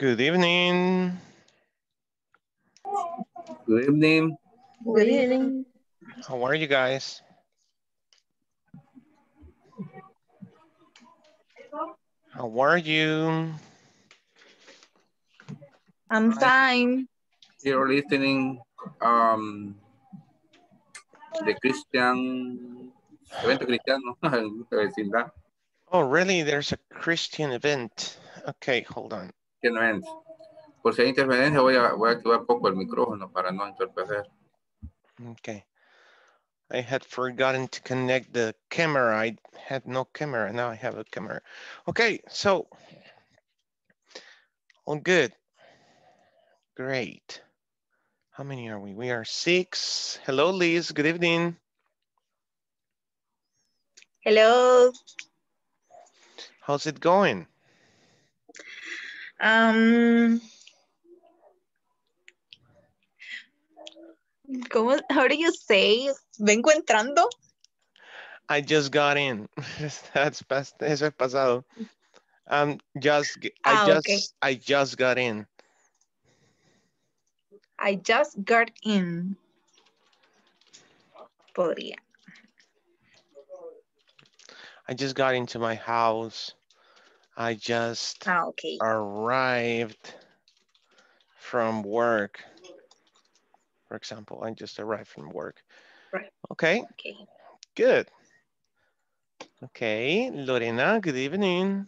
Good evening. Good evening. Good evening. How are you guys? How are you? I'm fine. You're listening um the Christian evento cristiano en vecindad. Oh, really? There's a Christian event. Okay, hold on. Christian event. Por si hay interferencia voy a, voy a activar poco el micrófono para no interferir. Okay. I had forgotten to connect the camera. I had no camera. Now I have a camera. Okay, so all good. Great. How many are we? We are six. Hello, Liz. Good evening. Hello. How's it going? Um, ¿Cómo? How do you say? Vengo entrando. I just got in. That's past, eso es pasado. Um, just, I Ah, just, okay. I just got in. I just got in. Podría. I just got into my house. I just Ah, okay. arrived from work. For example, I just arrived from work. Right. Okay, Okay. good. Okay, Lorena, good evening.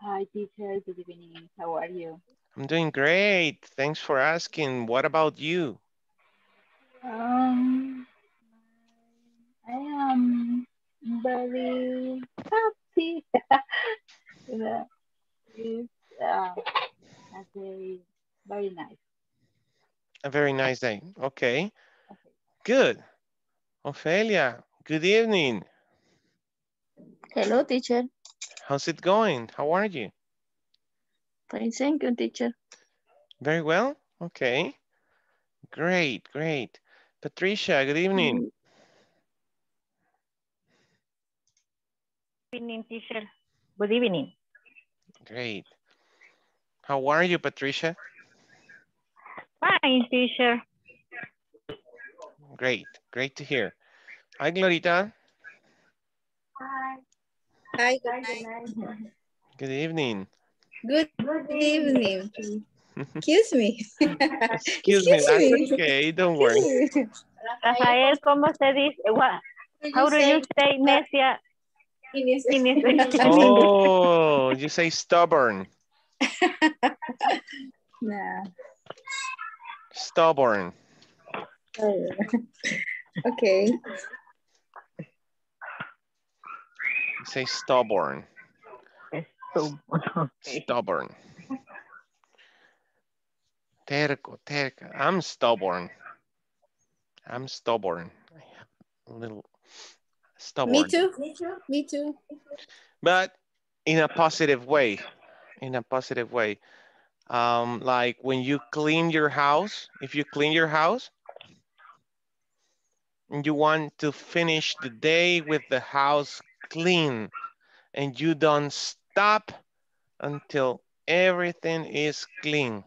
Hi, teacher. Good evening. How are you? I'm doing great. Thanks for asking. What about you? Um, I am very happy. Yeah, it's uh, a very, very nice. A very nice day. Okay, Okay. good. Ophelia, good evening. Hello, teacher. How's it going? How are you? Fine, thank you, teacher. Very well? Okay. Great, great. Patricia, good evening. Good evening, teacher. Good evening. Great. How are you, Patricia? Fine, teacher. Great, great to hear. Hi, Glorita. Hi, Hi, Good evening. good evening. Excuse me. Excuse me, that's okay, don't worry. Rafael, ¿cómo se dice? What, how do you say necia in Oh, you say stubborn, No. stubborn. Oh. Okay. You say stubborn, stubborn. Terco, terca. I'm stubborn. I'm stubborn. I have a little stubborn. Me too. Me too. but in a positive way in a positive way um like when you clean your house if you clean your house and you want to finish the day with the house clean and you don't stop until everything is clean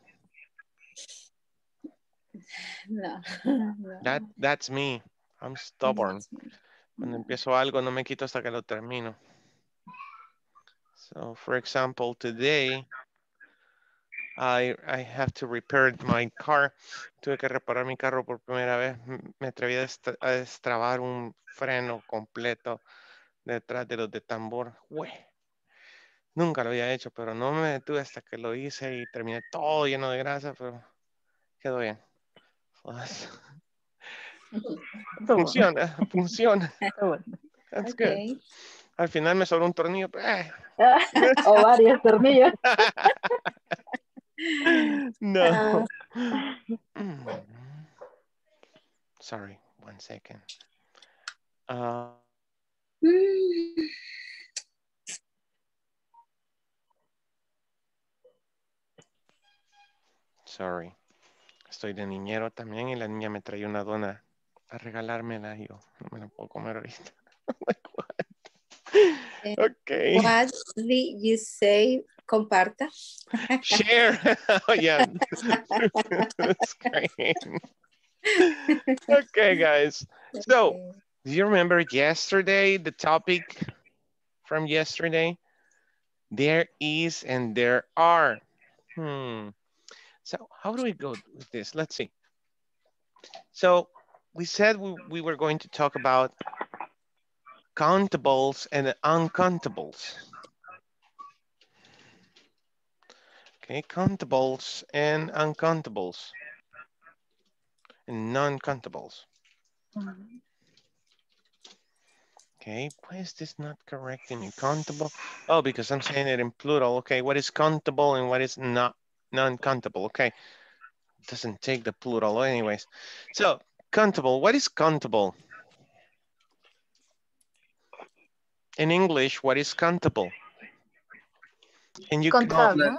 No. no. that that's me i'm stubborn Cuando empiezo algo no me quito hasta que lo termino. So for example, today I, I have to repair my car. Tuve que reparar mi carro por primera vez. Me atreví a, a destrabar un freno completo detrás de los de tambor. Nunca lo había hecho, pero no me detuve hasta que lo hice y terminé todo lleno de grasa, pero quedó bien. Funciona, funciona. That's good. Okay. Al final me sobró un tornillo. pero, eh, o varios tornillos. no. Mm. Sorry, one second. Uh, Mm. sorry. Estoy de niñero también y la niña me trae una dona a regalármela yo no me la puedo comer ahorita. Eh, Okay. What did you say Comparta. Share. oh, yeah. That's great. okay, guys. So, do you remember yesterday, the topic from yesterday? There is and there are. Hmm. So how do we go with this? Let's see. So we said we, we were going to talk about countables and uncountables. Okay, countables and uncountables and non-countables. Okay, why is this not correct in Countable? Oh, because I'm saying it in plural. Okay, what is countable and what is not non-countable? Okay, doesn't take the plural anyways. So, countable, what is countable? In English, what is countable? And you can, Contable.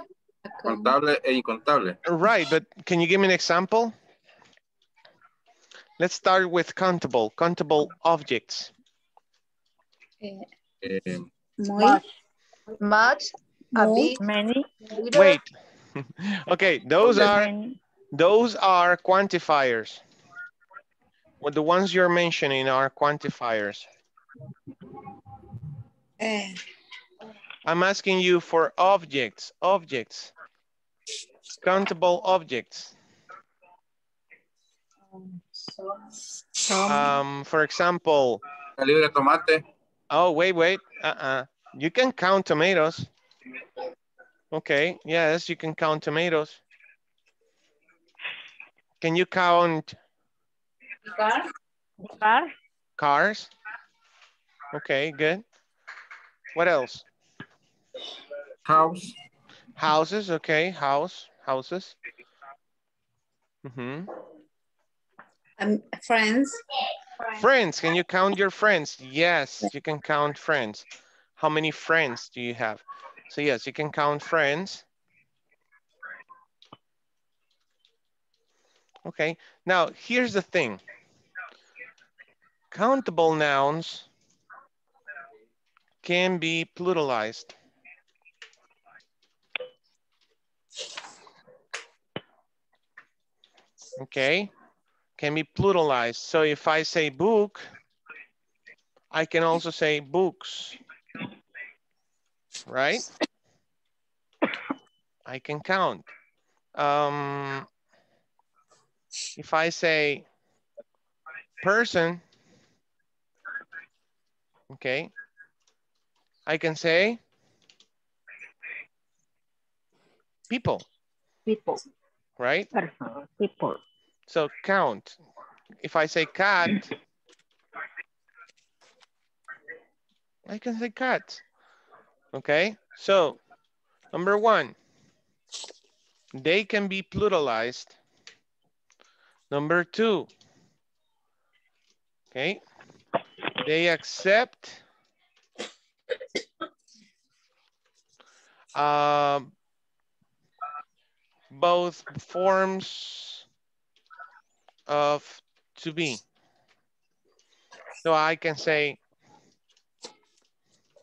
Contable e incontable. right, but can you give me an example? Let's start with countable, countable objects. Eh, Much, Much, a muy, bit, many, Wait. okay, those are those are quantifiers. Well, the ones you're mentioning are quantifiers. eh, I'm asking you for objects, objects, countable objects. Um, for example, Calibre tomate. oh, wait, wait, uh-uh. You can count tomatoes. Okay, yes, you can count tomatoes. Can you count Car, cars? Okay, good. What else? House. Houses, okay, house, houses. Mhm. um, friends, Friends, can you count your friends? Yes, you can count friends. How many friends do you have? So yes, you can count friends. Okay, now here's the thing. Countable nouns can be pluralized. Okay, can be pluralized. So if I say book, I can also say books, right? I can count. Um, if I say person, okay, I can say people, people, right? people. So count. If I say cat, I can say cat. Okay, so number one, they can be pluralized. Number two, okay, they accept um, both forms of to be. So I can say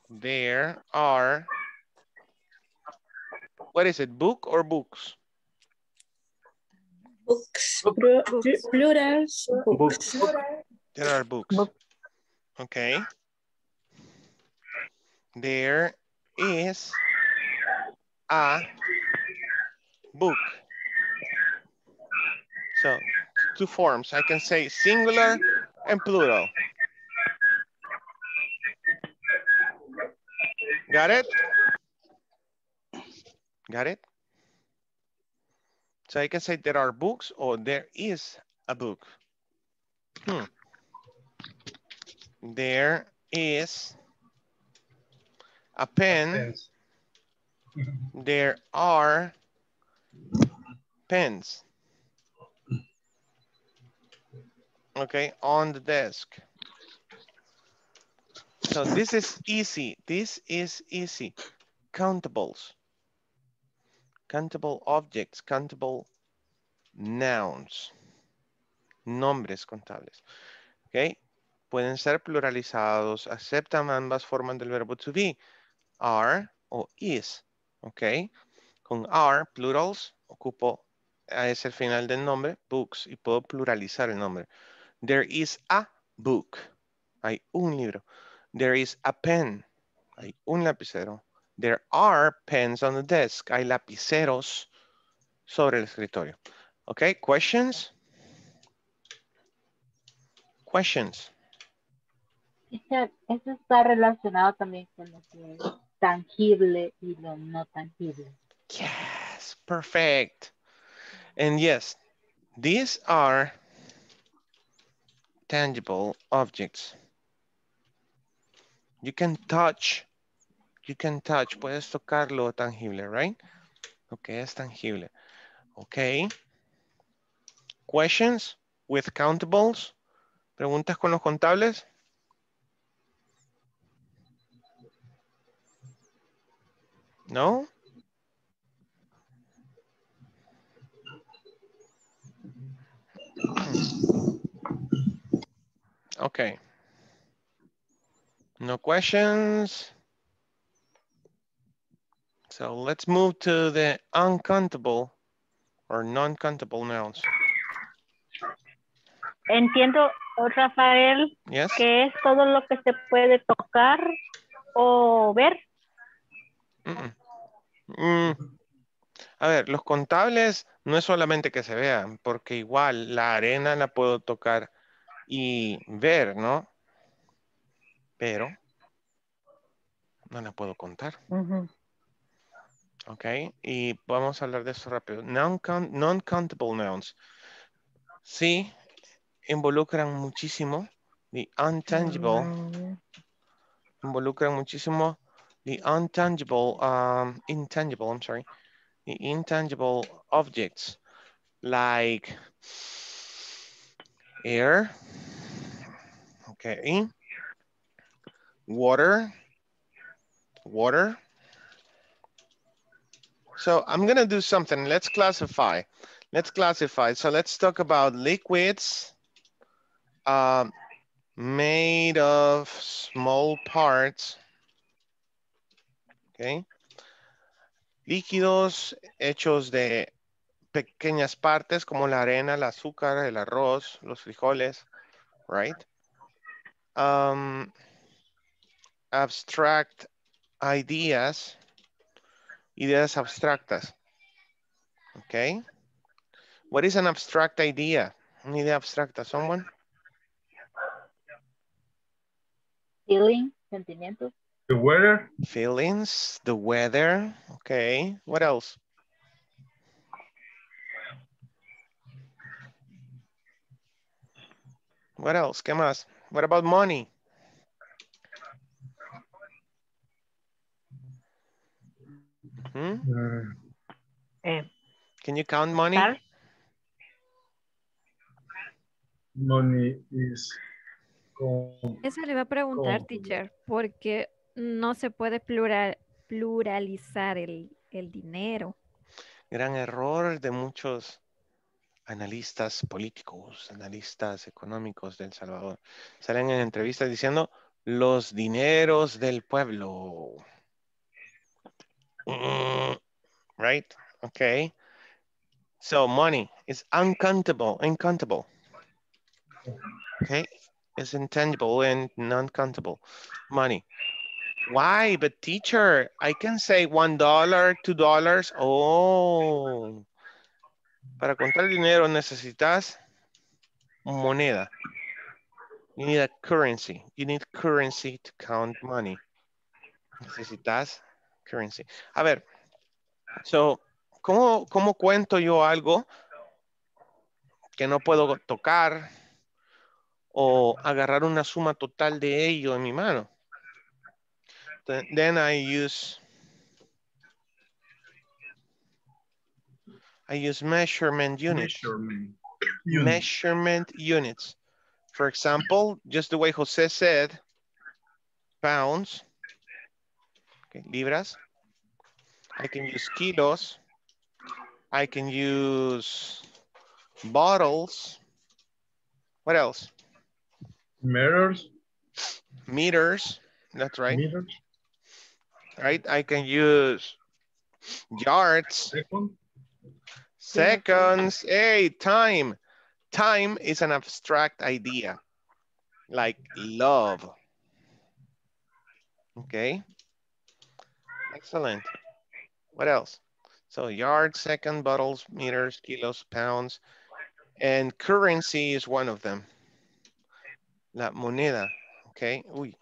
there are, what is it, book or books? books, plu- plu- plurals, books. There are books. Book. Okay. There is a book. So two forms. I can say singular and plural. Got it? Got it? So I can say there are books or there is a book. Hmm. There is a pen. There are pens. Okay, on the desk. So this is easy. This is easy. Countables. Countable objects, countable nouns. Nombres contables. Ok. Pueden ser pluralizados. Aceptan ambas formas del verbo to be. Are o is. ok. Con are, plurals, ocupo a ese el final del nombre, books, y puedo pluralizar el nombre. There is a book. Hay un libro. There is a pen. Hay un lapicero. There are pens on the desk. Hay lapiceros sobre el escritorio. Ok, questions? Questions? Teacher, eso está relacionado también con lo que es tangible y lo no tangible. Yes, perfect. And yes, these are tangible objects. You can touch, you can touch, puedes tocar lo tangible, right? Okay, es tangible. Okay. Questions with countables? ¿Preguntas con los contables? No? Okay. No questions. So let's move to the uncountable or non-countable nouns. Entiendo, Rafael, Yes? que es todo lo que se puede tocar o ver. Mm, mm. Mm. A ver, los contables no es solamente que se vean, porque igual la arena la puedo tocar y ver, ¿no? Pero no la puedo contar. Ok, y vamos a hablar de eso rápido. Non-count- Non-countable nouns. Sí, involucran muchísimo. The untangible. Involucran muchísimo. The untangible, um, intangible, I'm sorry. The intangible objects like air. Okay. Water. Water. So I'm gonna do something. Let's classify. Let's classify. So let's talk about liquids um, made of small parts. Okay. Líquidos hechos de pequeñas partes como la arena, el azúcar, el arroz, los frijoles, right? Um, abstract ideas, ideas abstractas. Okay. What is an abstract idea? Una idea abstracta, someone? Feeling, sentimientos. The weather, Feelings, the weather. Okay. What else? What else? ¿Qué más? What about money? Hmm? uh, Can you count money? Tal. money is Eso le iba a preguntar, teacher, porque no se puede plural, pluralizar el, dinero. Gran error de muchos analistas políticos, analistas económicos de El Salvador. Salen en entrevistas diciendo los dineros del pueblo. Mm, right? Okay. So money is uncountable, uncountable. Okay. It's intangible and non-countable. Money. Why? But teacher, I can say one dollar, two dollars. Oh. Para contar dinero necesitas moneda. You need a currency. You need currency to count money. Necesitas currency. A ver, so, ¿cómo, cómo cuento yo algo que no puedo tocar o agarrar una suma total de ello en mi mano? Then, then I use I use measurement units. measurement. measurement units. For example, just the way Jose said, pounds, okay, libras. I can use kilos. I can use bottles. What else? Mirrors, Meters. That's right. meters, Right. I can use Yards, Second. seconds, hey, time. Time is an abstract idea, like love. Okay. Excellent. What else? So yards, second, bottles, meters, kilos, pounds, and currency is one of them. La moneda, okay? Uy,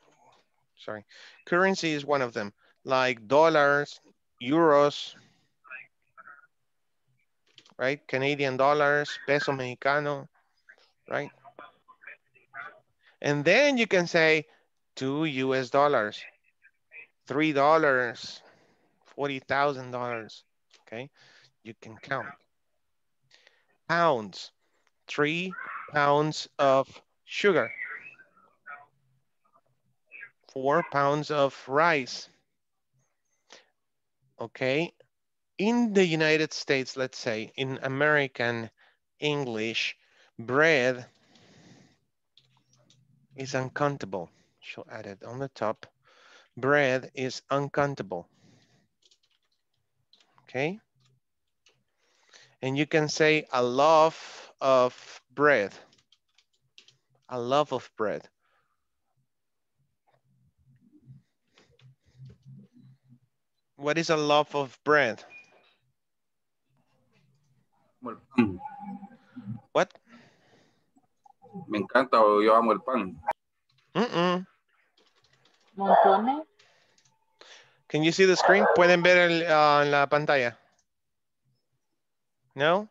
sorry. Currency is one of them, like dollars, euros, right? Canadian dollars, peso mexicano, right? And then you can say two US dollars, three dollars, forty thousand dollars. Okay, you can count. Pounds, three pounds of sugar, four pounds of rice. Okay, in the United States, let's say in American English, bread is uncountable. She'll add it on the top. Bread is uncountable. Okay. And you can say a loaf of bread. A loaf of bread. What is a loaf of bread? Amo el pan. What? Me encanta o yo amo el pan. Mm-mm. Montones. Can you see the screen? ¿Pueden ver el, ah, en la pantalla? No?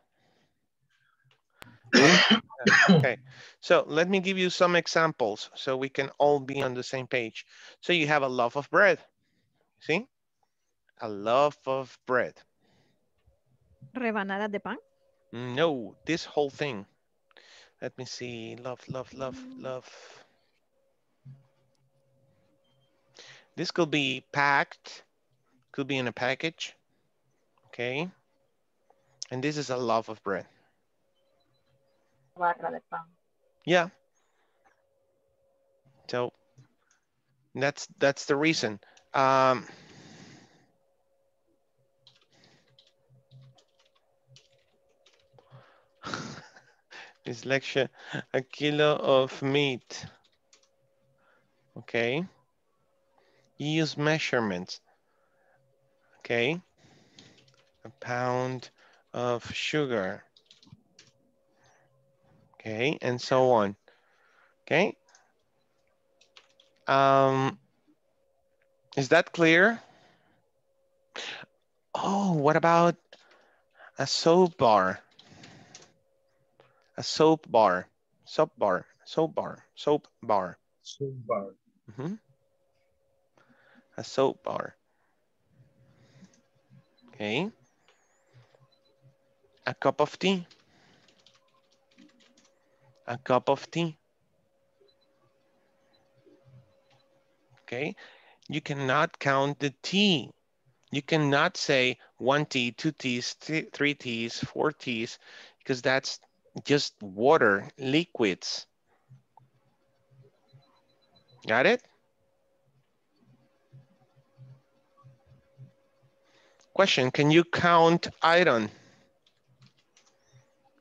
Okay, so let me give you some examples so we can all be on the same page. So you have a loaf of bread, see? A loaf of bread. Rebanadas de pan. No, this whole thing. Let me see, love, love, love, love. This could be packed, could be in a package, okay? And this is a loaf of bread. Barra de pan. Yeah. So that's that's the reason. Um, this lecture, a kilo of meat. Okay. Use measurements. Okay. A pound of sugar. Okay, and so on. Okay. Um, is that clear? Oh, what about a soap bar? A soap bar, soap bar, soap bar, soap bar. Soap bar. Mhm. A soap bar. Okay. A cup of tea. A cup of tea. Okay. You cannot count the tea. You cannot say one tea, two teas, th- three teas, four teas, because that's just water, liquids. Got it? Question, can you count iron?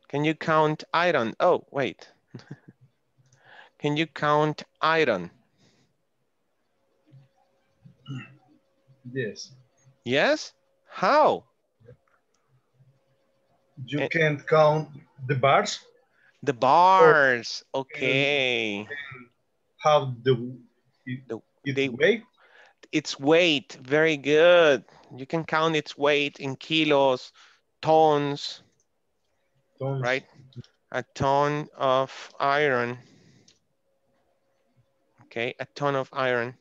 Can you count iron? Oh, wait. can you count iron? Yes. Yes? How? You Eh. can't count the bars, The bars, okay. how the, it, The- it they- weight. Its weight, very good. You can count its weight in kilos, tons, tons. right? A ton of iron. Okay, a ton of iron.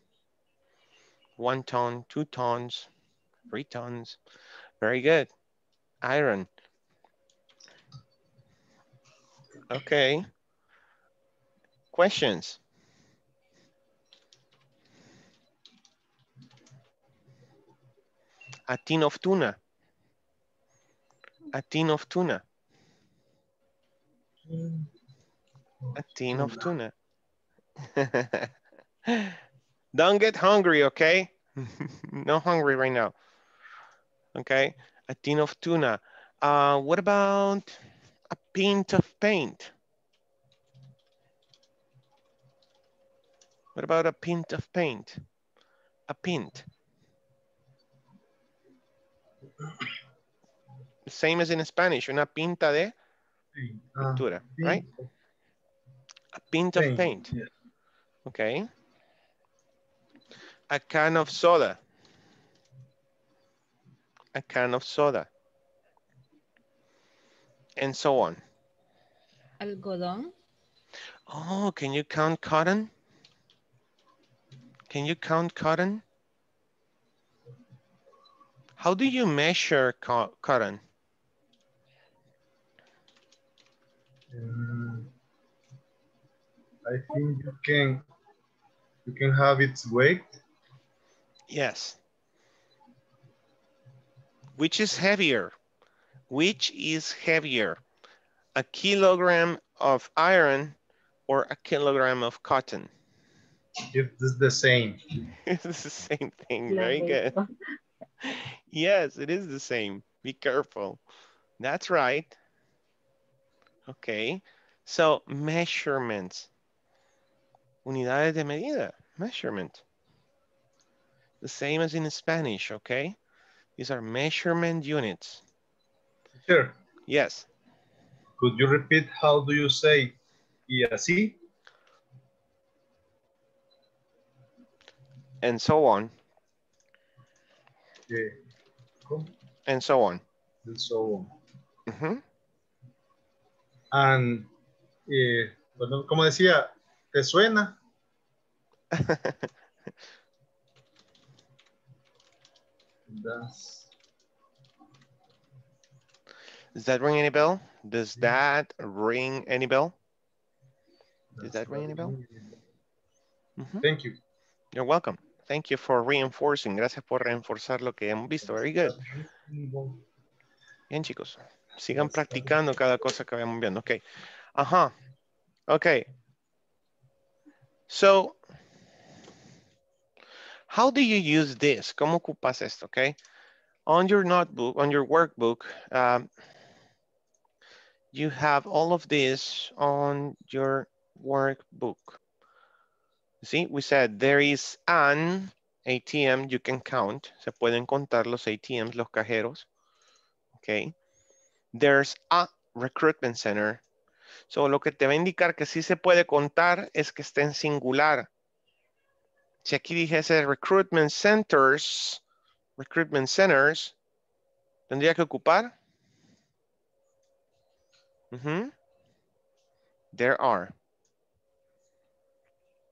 One ton, two tons, three tons. Very good. Iron. Okay. Questions? A tin of tuna. A tin of tuna. A tin of tuna. Don't get hungry, okay? no hungry right now. Okay, a tin of tuna. Uh, what about pint of paint? What about a pint of paint? A pint. Same as in Spanish, una pinta de Ah, pintura, pint right? A pint of paint, yeah. okay? A can of soda. A can of soda. And so on. Algodón. Oh, can you count cotton? Can you count cotton? How do you measure co- cotton? Mm, I think you can you can have its weight. Yes. Which is heavier? Which is heavier? A kilogram of iron or a kilogram of cotton? It's the same. It's the same thing, Lo very good. Yes, it is the same. Be careful. That's right. Okay. So measurements. Unidades de medida. Measurement. The same as in Spanish, okay? These are measurement units. Sure. Yes. Could you repeat how do you say y así? And so on. Yeah. And so on. And so on. Ujú. And, eh, bueno, como decía, ¿te suena? Does that ring any bell? Does that ring any bell? Does that ring any bell? Ujú. Thank you. You're welcome. Thank you for reinforcing. Gracias por reforzar lo que hemos visto. Very good. Bien, chicos. Sigan practicando cada cosa que vayamos viendo. Ok. Ajá. Ok. So, how do you use this? ¿Cómo ocupas esto? Ok. On your notebook, on your workbook, um, you have all of this on your workbook. See, we said there is an ATM you can count. Se pueden contar los ATMs, los cajeros. Okay. There's a recruitment center. So lo que te va a indicar que sí se puede contar es que esté en singular. Si aquí dijese recruitment centers, recruitment centers, tendría que ocupar. Ujú. There are.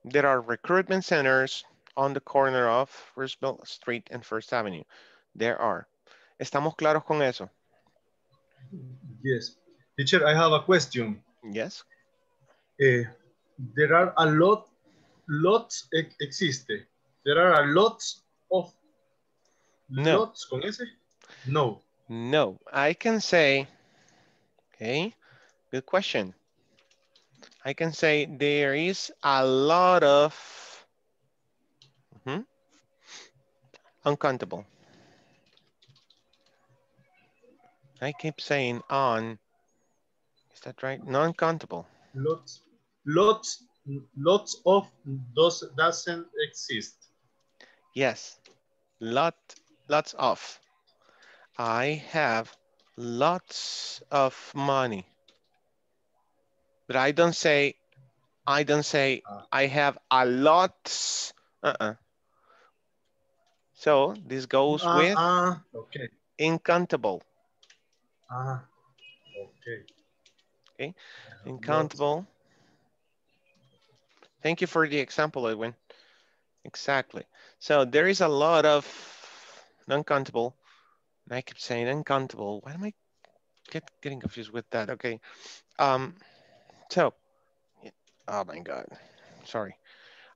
There are recruitment centers on the corner of Roosevelt Street and First Avenue. There are. ¿Estamos claros con eso? Yes. Teacher, I have a question. Yes. Eh, there are a lot, lots existe. There are a lots of No. lots con ese? No. No, I can say, okay, good question. I can say there is a lot of mhm, uncountable. I keep saying on, is that right? Non-countable. Lots, lots, lots of those doesn't exist. Yes, lot, lots of. I have lots of money. But I don't say, I don't say, Ah. I have a lot. Uh-uh. So this goes Ah, with ah, okay. incountable. Ah, okay. Okay, I Incountable. Thank you for the example, Edwin. Exactly. So there is a lot of non-countable. And I keep saying uncountable. Why am I get, getting confused with that? Okay. Um, so, oh my God, sorry.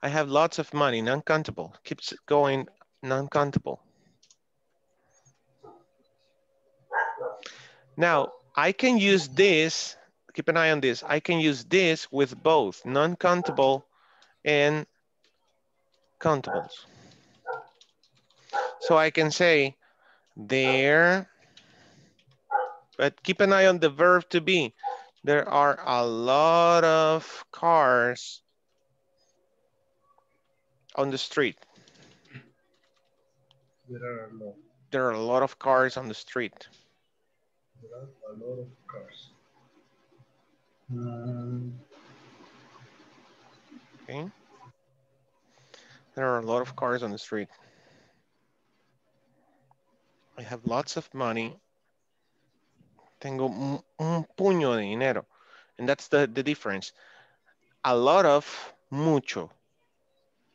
I have lots of money, non-countable. Keeps going non-countable. Now, I can use this, keep an eye on this. I can use this with both non-countable and countables. So I can say, There, but keep an eye on the verb to be. There are a lot of cars on the street. There are a lot. There are a lot of cars on the street. There are a lot of cars. Um, Okay. There are a lot of cars on the street. I have lots of money. Tengo un, puño de dinero. And that's the, the difference. A lot of, mucho.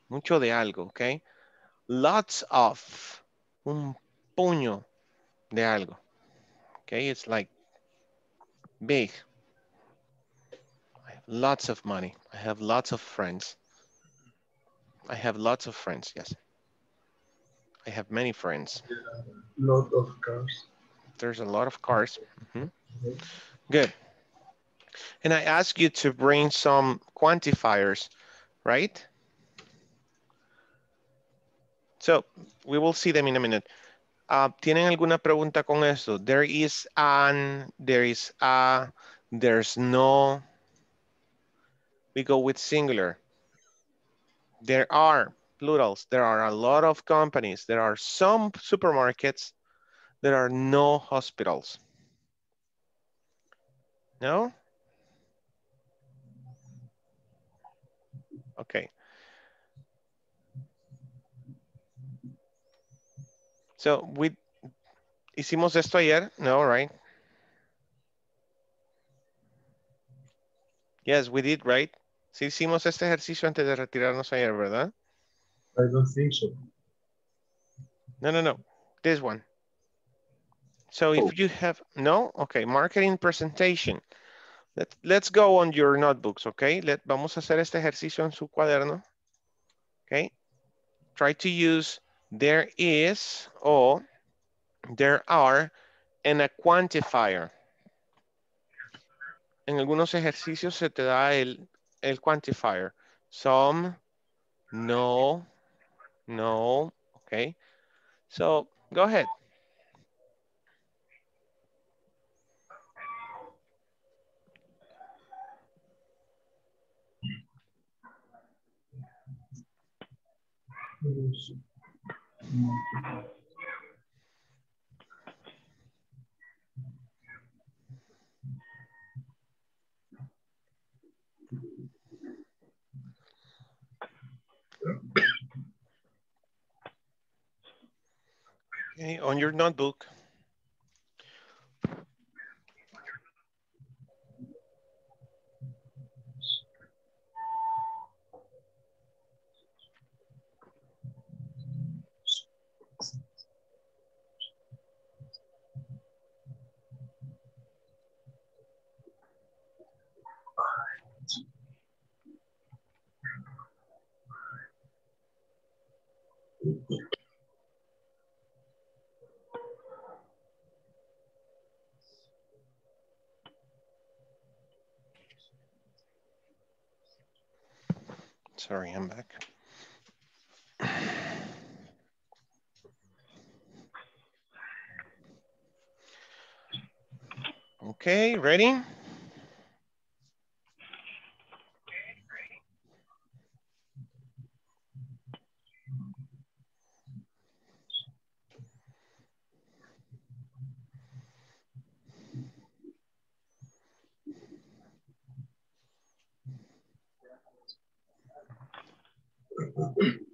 Mucho de algo, okay? Lots of, un puño de algo. Okay, it's like big. I have lots of money. I have lots of friends. I have lots of friends, yes. I have many friends. lot of cars. There's a lot of cars. Mhm. Good. And I ask you to bring some quantifiers, right? So we will see them in a minute. Ah, ¿Tienen alguna pregunta con eso? There is an, there is a, there's no. We go with singular. There are plurals. There are a lot of companies. There are some supermarkets. There are no hospitals. No? Okay. So we hicimos esto ayer, no, right? Yes, we did, right? Sí hicimos este ejercicio antes de retirarnos ayer, ¿verdad? I don't think so. No, no, no. This one. So if oh. you have, no? Okay, marketing presentation. Let, let's go on your notebooks, okay? Let, vamos a hacer este ejercicio en su cuaderno. Okay? Try to use there is or there are and a quantifier. En algunos ejercicios se te da el, el quantifier. Some, no, no, okay? So go ahead. Okay, on your notebook. Sorry, I'm back. Okay, ready? Yeah.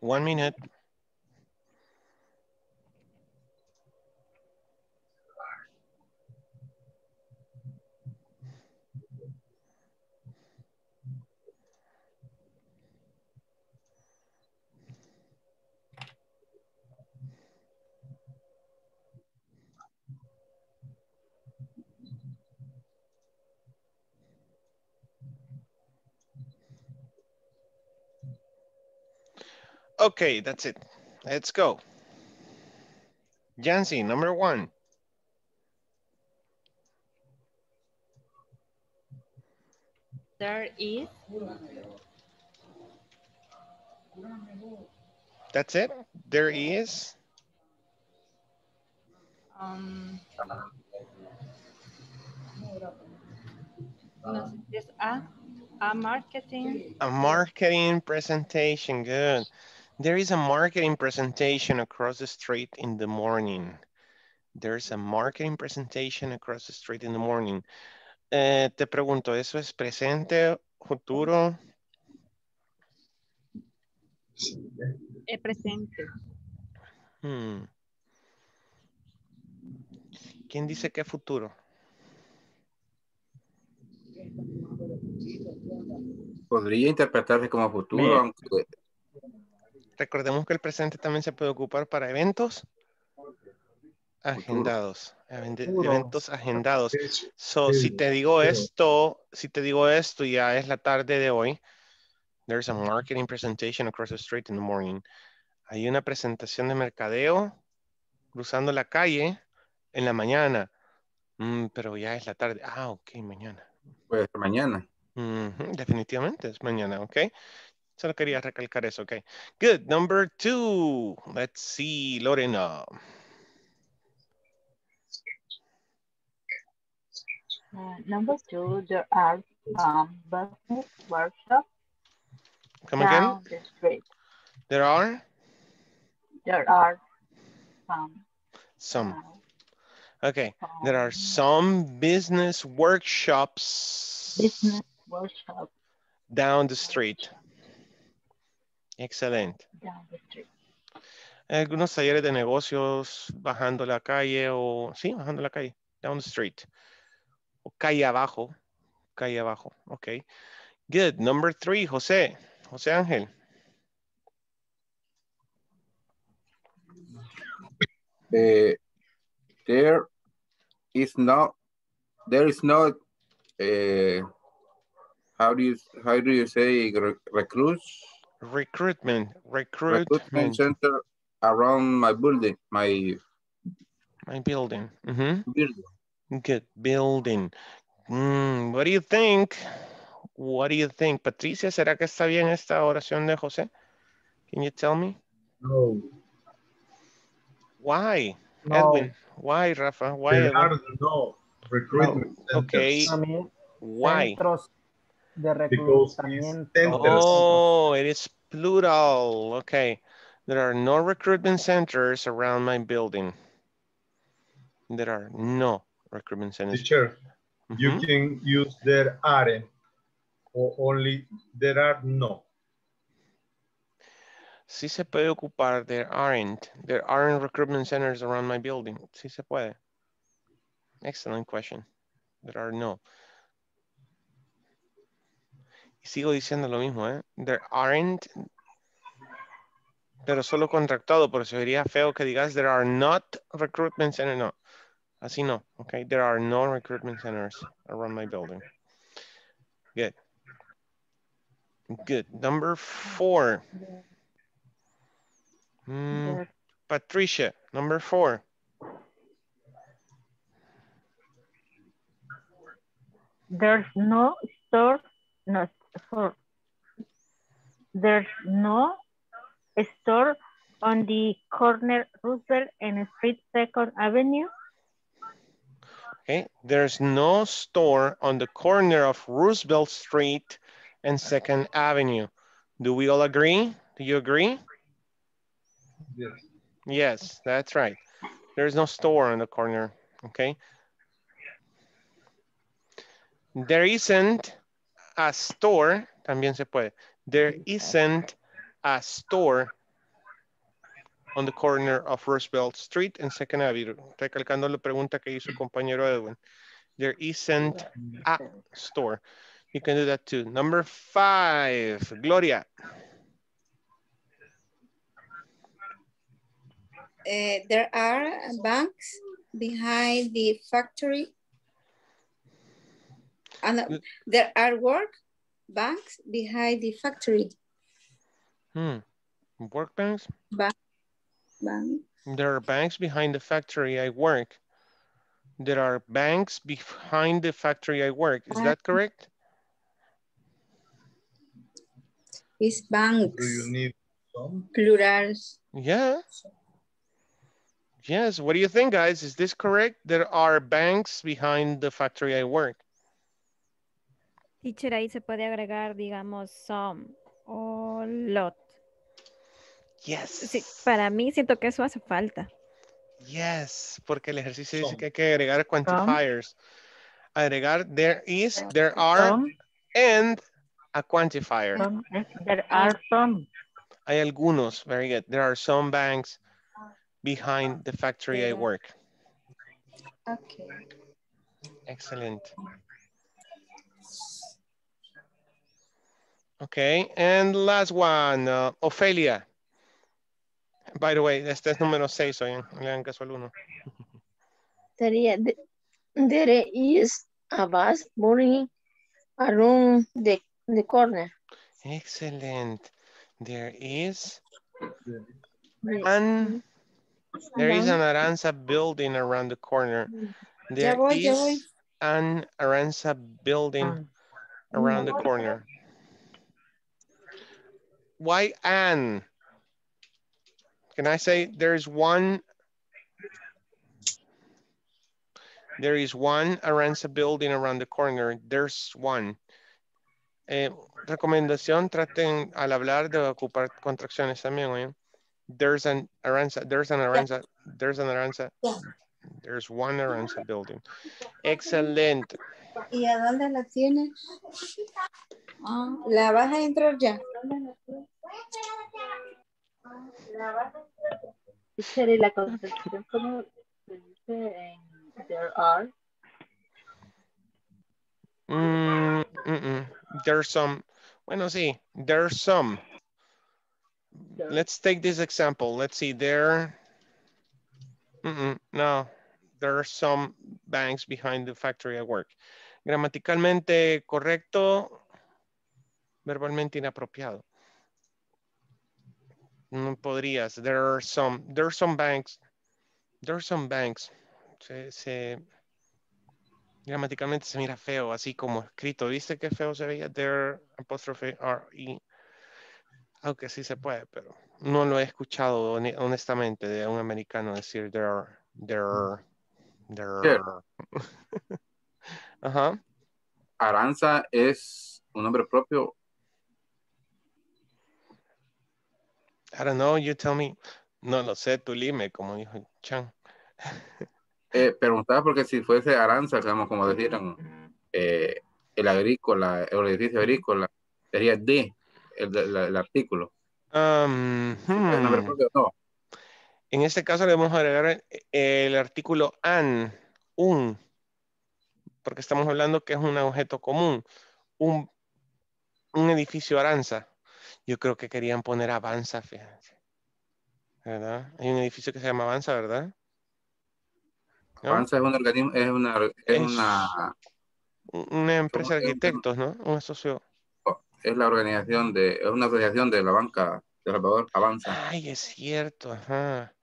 One minute. Okay, that's it. Let's go. Jancy, number one. There is That's it? There is? um, no, a, a marketing A marketing presentation, good. There is a marketing presentation across the street in the morning. There's a marketing presentation across the street in the morning. Eh, te pregunto, ¿eso es presente, futuro? eh, presente. Hmm. ¿Quién dice que es futuro? Podría interpretarse como futuro, Bien. aunque Recordemos que el presente también se puede ocupar para eventos agendados. Eventos agendados. So, si te digo esto, si te digo esto, ya es la tarde de hoy. There's a marketing presentation across the street in the morning. Hay una presentación de mercadeo cruzando la calle en la mañana. Mm, pero ya es la tarde. Ah, ok, mañana. puede ser mañana. Definitivamente es mañana, ok. Solo quería recalcar eso, ok. Good. Number two. Let's see, Lorena. Uh, number two, there are some business workshops Come again. down the street. There are There are some. some. uh, Okay. There are some some business workshops business workshops down the street. Excelente. Algunos talleres de negocios bajando la calle o, sí, bajando la calle, down the street. O calle abajo, calle abajo, ok. Good. Number three, José. José Ángel. Eh, there is no, there is no, eh, how do you, how do you say re- recruits? Recruitment, Recruitment recruitment, center around my building, my my building. Mhm. building. Good, building. Mm, what do you think? What do you think? Patricia, ¿será que está bien esta oración de José? Can you tell me? No, Why? No. Edwin, why, Rafa? Why? there Edwin? are no recruitment Okay. centers Why? centros de because reclutamiento. centers. Oh, it is plural. Okay. There are no recruitment centers around my building. There are no recruitment centers. Teacher, you Mhm. can use there aren't or only there are no. Sí se puede ocupar. There aren't. There aren't recruitment centers around my building. Sí se puede. Excellent question. There are no. Sigo diciendo lo mismo, ¿eh? There aren't. Pero solo contractado, porque se vería feo que digas there are not recruitment centers. No. Así no. Okay. There are no recruitment centers around my building. Good. Good. Number four. Mm, There, Patricia, number four. there's no store, no store. There's no store on the corner Roosevelt and Street Second Avenue. Okay, there's no store on the corner of Roosevelt Street and Second Avenue. Do we all agree? Do you agree? Yes. Yes, that's right. There's no store on the corner, okay? There isn't a store, también se puede. There isn't a store on the corner of Roosevelt Street and Second Avenue. Recalcando la pregunta que hizo el compañero Edwin. There isn't a store. You can do that too. Number five, Gloria. Uh, there are banks behind the factory. And there are work banks behind the factory. Hmm. Work banks? Bank. Bank. There are banks behind the factory I work. There are banks behind the factory I work. Is that correct? It's banks. Do you need some? Plurals. Yeah. Yes, what do you think, guys? Is this correct? There are banks behind the factory I work. Teacher, ahí se puede agregar, digamos, some o lot. Yes. Sí, para mí siento que eso hace falta. Yes, porque el ejercicio dice que hay que agregar quantifiers. Agregar there is, there are, Some. and a quantifier. Some, There are some. Hay algunos, very good. There are some banks behind the factory I work. Okay. Excellent. Okay, and last one, uh, Ophelia. By the way, este es número 6, oigan, le dan caso al uno. Sería, de- there is a bus moving around the, the corner. Excellent. There is an there is an Aranza building around the corner. There ya voy. is an Aranza building around the corner. Why an? Can I say there's one? There is one Aranza building around the corner. There's one. Eh, recomendación, traten al hablar de ocupar contracciones también, oye. There's an Aranza, there's an Aranza, there's an Aranza, there's one Aranza building. Excelente. ¿Y a dónde la tienes? Ah, ¿La vas a entrar ya? Teacher, ¿y la construcción cómo se dice en there are? Mm, mm, mm. There's some, bueno, sí, there's some. Let's take this example. Let's see, there, mm, mm, no, there are some banks behind the factory I work. Gramaticalmente correcto, verbalmente inapropiado. No podrías, there are some, there are some banks, there are some banks. Se, se, gramaticalmente se mira feo, así como escrito. ¿Viste qué feo se veía? There, apóstrofe, R, E. Aunque sí se puede, pero no lo he escuchado hone- honestamente de un americano decir there are, there are, there are. Ajá. Aranza es un nombre propio. I don't know, you tell me. No lo sé, tú lime, como dijo Chan. Eh, preguntaba porque si fuese Aranza, digamos, como decían, eh, el agrícola, el edificio agrícola, sería D, el, el- el artículo. Um, ¿Es nombre hmm. propio? No. En este caso le vamos a agregar el, el artículo an, un, porque estamos hablando que es un objeto común, un, un edificio aranza. Yo creo que querían poner avanza, fíjense. ¿Verdad? Hay un edificio que se llama avanza, ¿verdad? ¿No? Avanza es un organismo, es una, es una, Una empresa de arquitectos, ¿no? Un asocio. es la organización de, es una asociación de la banca de Salvador, Avanza. Ay, es cierto, ajá.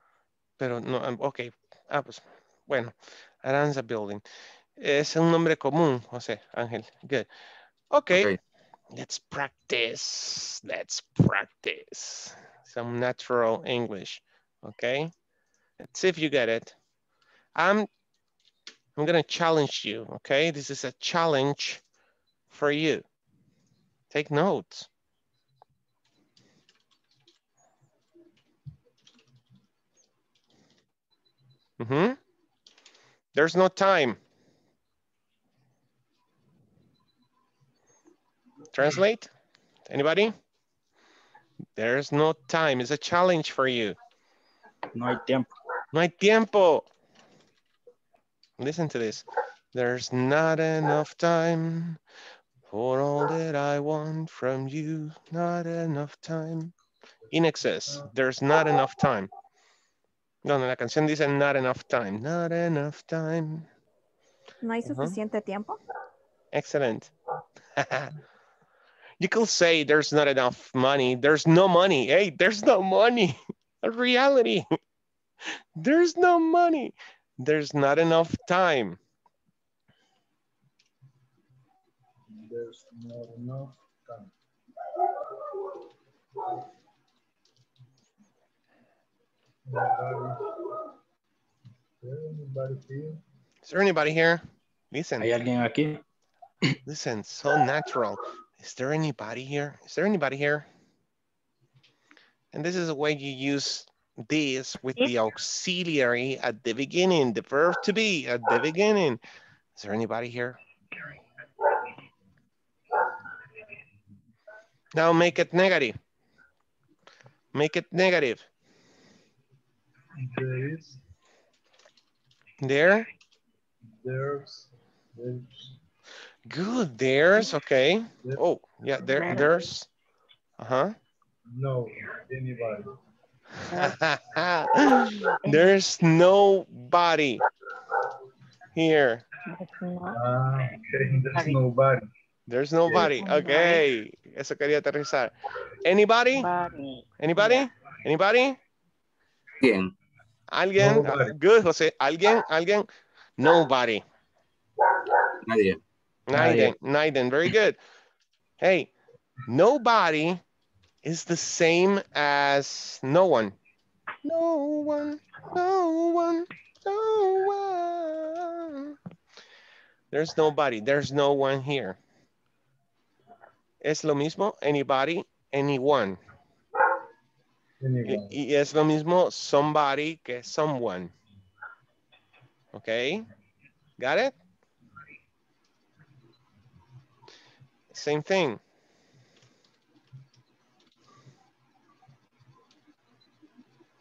Pero no, ok. Ah, pues, bueno. Aranza Building. Es un nombre común, José Ángel. Good. Ok. Ok. Let's practice. Let's practice some natural English. Okay. Let's see if you get it. I'm I'm gonna challenge you. Okay. This is a challenge for you. Take notes. Mm-hmm. There's no time. Translate? Anybody? There's no time. It's a challenge for you. No hay tiempo. No hay tiempo. Listen to this. There's not enough time for all that I want from you. Not enough time. In excess. There's not enough time. No, no, la canción dice not enough time. Not enough time. ¿No hay Ajá. suficiente tiempo? Excellent. you could say there's not enough money. There's no money. Hey, there's no money. A reality. There's no money. There's not enough time. There's not enough time. Nobody, anybody here? Is there anybody here? Listen. ¿Hay alguien aquí? Listen, so natural. Is there anybody here? Is there anybody here? And this is a way you use this with the auxiliary at the beginning, the verb to be at the beginning. Is there anybody here? Now make it negative. Make it negative. There is, There. there's, there's, Good. There's okay. Oh, yeah, there, there's. Uh-huh. no, anybody. There's nobody here. Okay, there's nobody. There's nobody. Okay. Eso quería aterrizar. Anybody? Anybody? Anybody? ¿Quién? Alguien? Nobody. Good, José. Alguien? Alguien? Nobody. Nadie. Naiden. Naiden. Very good. Hey, nobody is the same as no one. No one, no one, no one. There's nobody. There's no one here. Es lo mismo, anybody, anyone. Y, y es lo mismo somebody que someone. Okay? Got it? Same thing.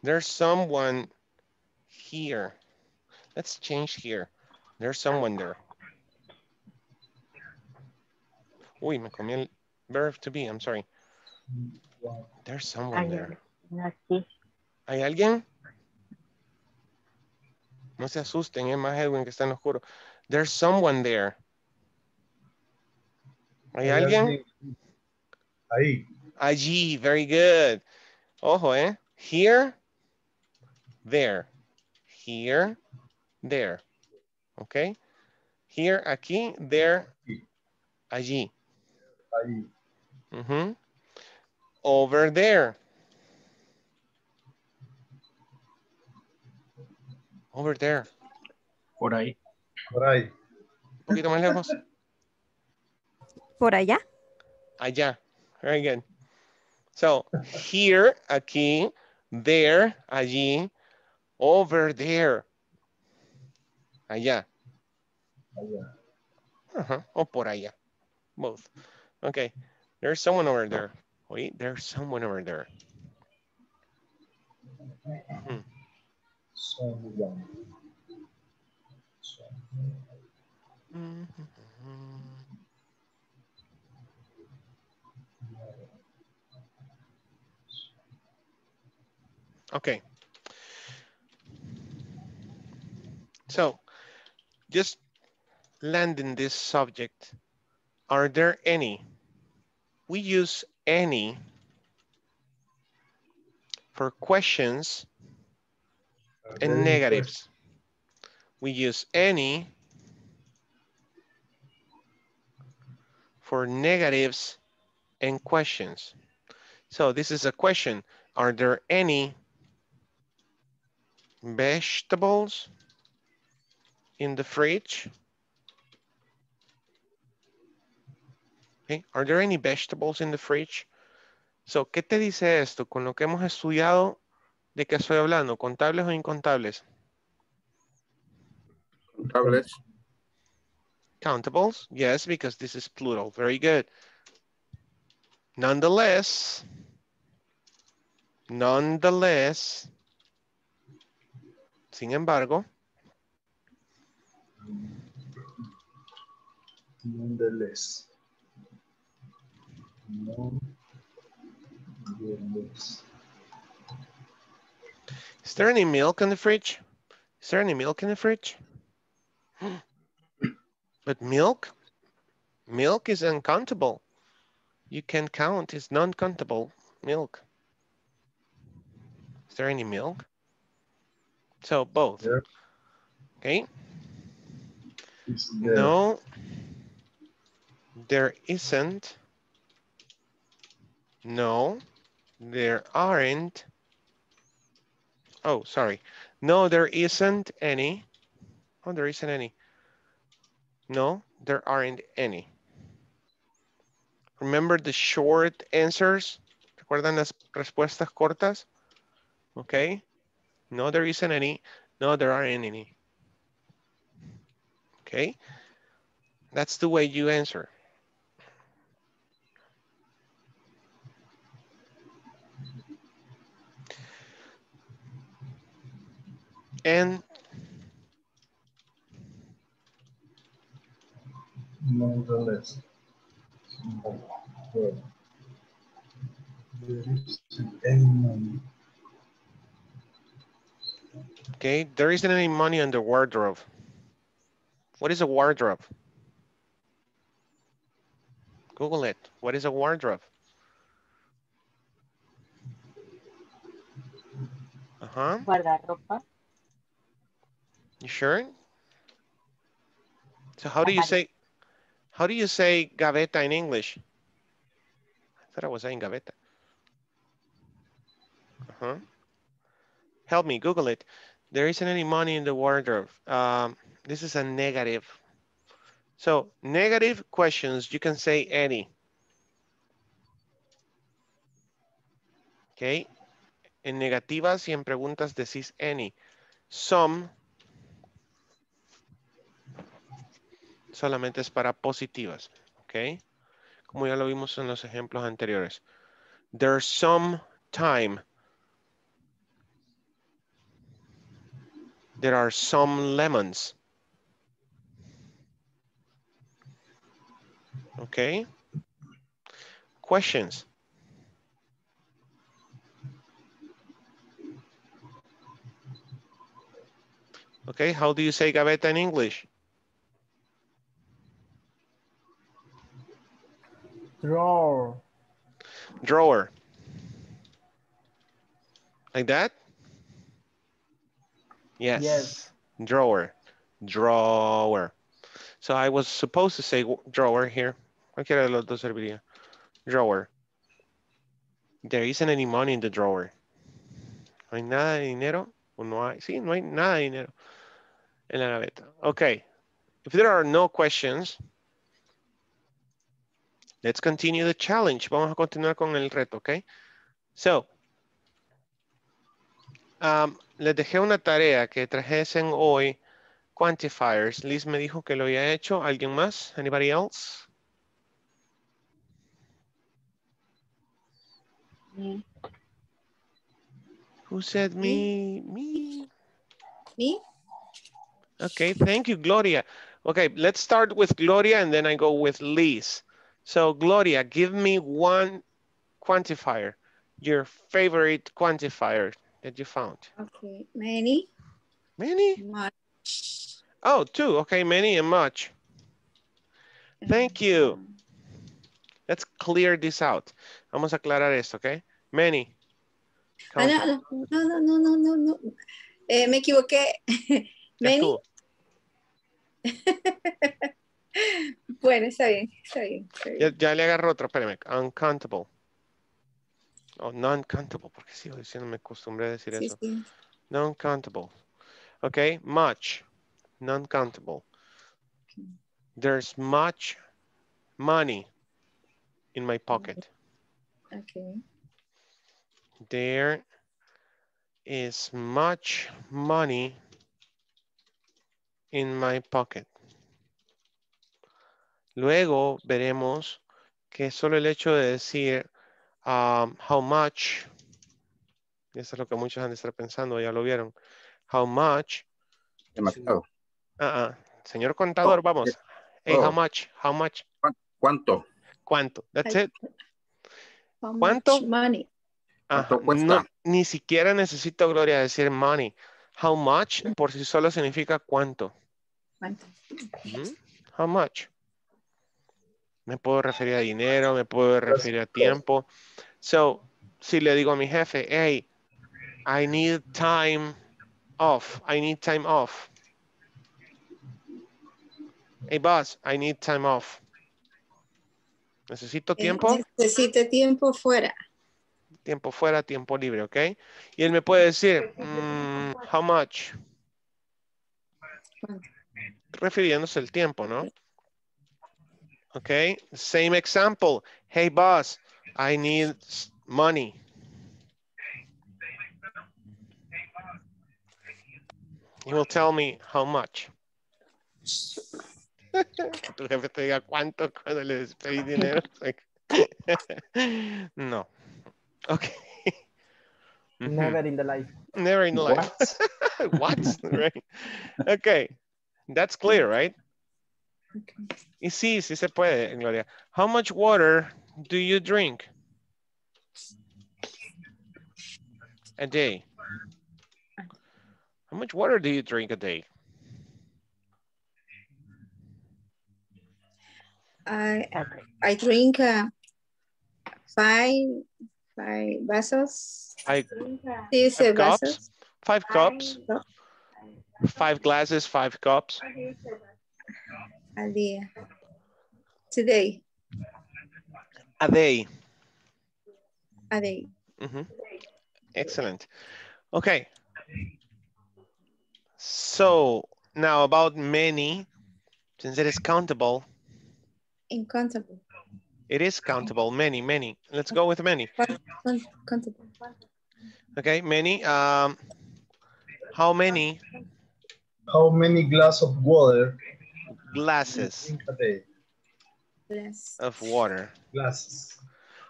There's someone here. Let's change here. There's someone there. Uy, me comí el verb to be, I'm sorry. There's someone there. ¿Hay alguien? No se asusten, es más Edwin que está en lo oscuro. There's someone there. ¿Hay Hay alguien? alguien Ahí. Allí, very good. Ojo, eh. Here, there. Here, there. Okay. Here, aquí, there, allí. Ahí. Ujú. Over there. Over there. Por ahí. Por ahí. Un poquito más lejos. ¿Por allá? Allá. Very good. So, here, aquí, there, allí, over there. Allá. Allá. Ajá, O por allá. Both. Okay. There's someone over there. Wait, there's someone over there. Hmm. Someone. Okay. So, just landing this subject. Are there any? We use any for questions and negatives. We use any for negatives and questions. So this is a question. Are there any vegetables in the fridge? Okay. Are there any vegetables in the fridge? So, ¿qué te dice esto con lo que hemos estudiado? ¿De qué estoy hablando? ¿Contables o incontables? Contables. Countables, yes, because this is plural. Very good. Nonetheless, nonetheless, sin embargo, Nonetheless. Nonetheless. is there any milk in the fridge? Is there any milk in the fridge? But milk, milk is uncountable. You can count, it's non-countable milk. Is there any milk? So both. There. Okay, there- no, there isn't. No, there aren't. Oh, sorry. No, there isn't any. Oh, there isn't any. No, there aren't any. Remember the short answers? ¿Recuerdan las respuestas cortas? Okay. No, there isn't any. No, there aren't any. Okay. That's the way you answer. And Nonetheless. There isn't any money. Okay, there isn't any money on the wardrobe. What is a wardrobe? Google it. What is a wardrobe? Uh-huh. Guardarropa. You sure? So how do you say, how do you say gaveta in English? I thought I was saying gaveta. Uh-huh. Help me, Google it. There isn't any money in the wardrobe. Um, this is a negative. So negative questions, you can say any. Okay. En negativas y en preguntas decís any. Some solamente es para positivas, Ok. Como ya lo vimos en los ejemplos anteriores. There's some time. There are some lemons. Okay. Questions? Okay, how do you say gaveta in English? Drawer. Drawer. Like that? Yes. Yes. Drawer. Drawer. So I was supposed to say drawer here. Cualquiera de los dos serviría. Drawer. There isn't any money in the drawer. No hay nada de dinero. No hay, sí, no hay nada de dinero en la gaveta. Okay. If there are no questions, let's continue the challenge. Vamos a continuar con el reto, okay? So, um, les dejé una tarea que trajesen hoy quantifiers. Liz me dijo que lo había hecho. ¿Alguien más? Anybody else? Mm. Who said me? Me. Me? Okay, thank you, Gloria. Okay, let's start with Gloria and then I go with Liz. So Gloria, give me one quantifier, your favorite quantifier that you found. Okay. Many. Many? Much. Oh, two. Okay, many and much. Thank you. Let's clear this out. Vamos a aclarar esto, okay? Many. Ah, no, no, no, no, no, no. Eh, me equivoqué. Many. Bueno, está bien, está bien. Está bien. Ya, ya le agarro otro, espérame. Uncountable. O non-countable, porque sigo diciendo, me acostumbré a decir Sí, eso. sí. Non-countable. Okay, much. Non-countable. There's much money in my pocket. Okay. There is much money in my pocket. Luego veremos que solo el hecho de decir um, how much, y eso es lo que muchos han de estar pensando, ya lo vieron. How much, Demasiado. ah, ah, señor contador, Oh, vamos. Hey, how oh. much, how much, ¿Cuánto? cuánto, that's it. How ¿Cuánto? much money? Ajá, ¿Cuánto cuesta? no, ni siquiera necesito, Gloria, decir money. How much por sí solo significa cuánto. ¿Cuánto? How much. Me puedo referir a dinero, me puedo referir a tiempo. So, si le digo a mi jefe, hey, I need time off. I need time off. Hey, boss, I need time off. Necesito Eh, tiempo, Necesita tiempo fuera. tiempo fuera, tiempo libre, ¿ok? Y él me puede decir, mm, how much? Refiriéndose al tiempo, ¿no? Okay, same example. Hey boss, I need money. He will tell me how much. Tu jefe te diga cuánto cuando le pedí dinero. No. Okay. Never in the life. Never in the life. What? what? right? Okay. That's clear, right? Y sí, sí se puede, Gloria. How much water do you drink? A day. How much water do you drink a day? I, I drink uh, five, five vasos. Five, five cups? vasos. Five cups? Five glasses, five cups? Al día. Today, A day. a day. Mhm. Excellent. Okay. So now about many, since it is countable, Uncountable. it is countable, many, many. Let's go with many. Countable. Okay, many. Um, how many How many glass of water glasses of water? Glasses.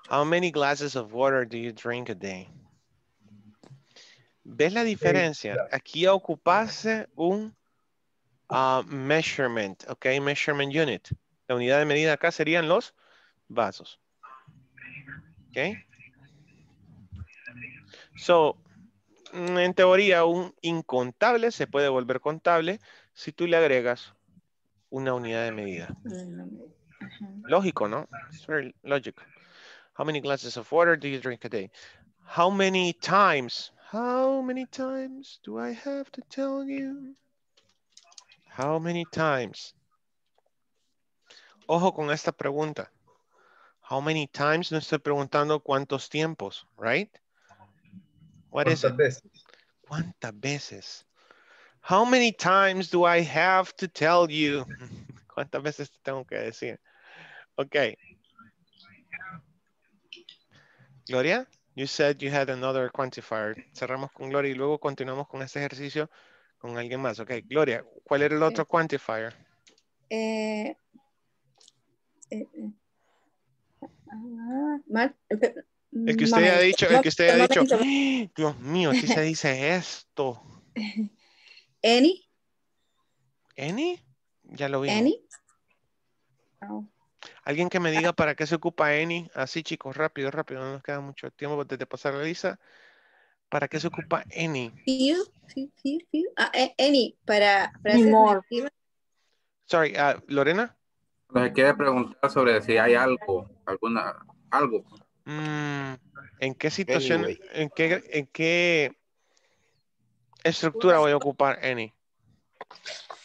How many glasses of water do you drink a day? ¿Ves la diferencia? Aquí ocuparse un ah, measurement, ok, measurement unit. La unidad de medida acá serían los vasos. Ok. So, en teoría, un incontable se puede volver contable si tú le agregas una unidad de medida. Lógico, ¿no? It's very logical. How many glasses of water do you drink a day? How many times? How many times do I have to tell you? How many times? Ojo con esta pregunta. How many times? No estoy preguntando cuántos tiempos, right? What is it? ¿Cuántas veces? ¿Cuántas veces? How many times do I have to tell you? ¿Cuántas veces te tengo que decir? Ok. Gloria, you said you had another quantifier. Cerramos con Gloria y luego continuamos con este ejercicio con alguien más. Ok, Gloria, ¿cuál era el otro quantifier? Eh, eh, eh, ah, eh, El que usted ha dicho, el que usted ha dicho, momento. Dios mío, aquí se dice esto. Any, ¿Any? Ya lo vimos. any. Oh, Alguien que me diga para qué se ocupa any. Así, chicos, rápido, rápido. No nos queda mucho tiempo desde pasar la lista. ¿Para qué se ocupa any? few, few, few, few. Ah, eh, any para frases. Sorry, ah, Lorena. Les quiere preguntar sobre si hay algo, alguna, algo. Mm, ¿En qué situación, Anyway. en qué, en qué estructura voy a ocupar any?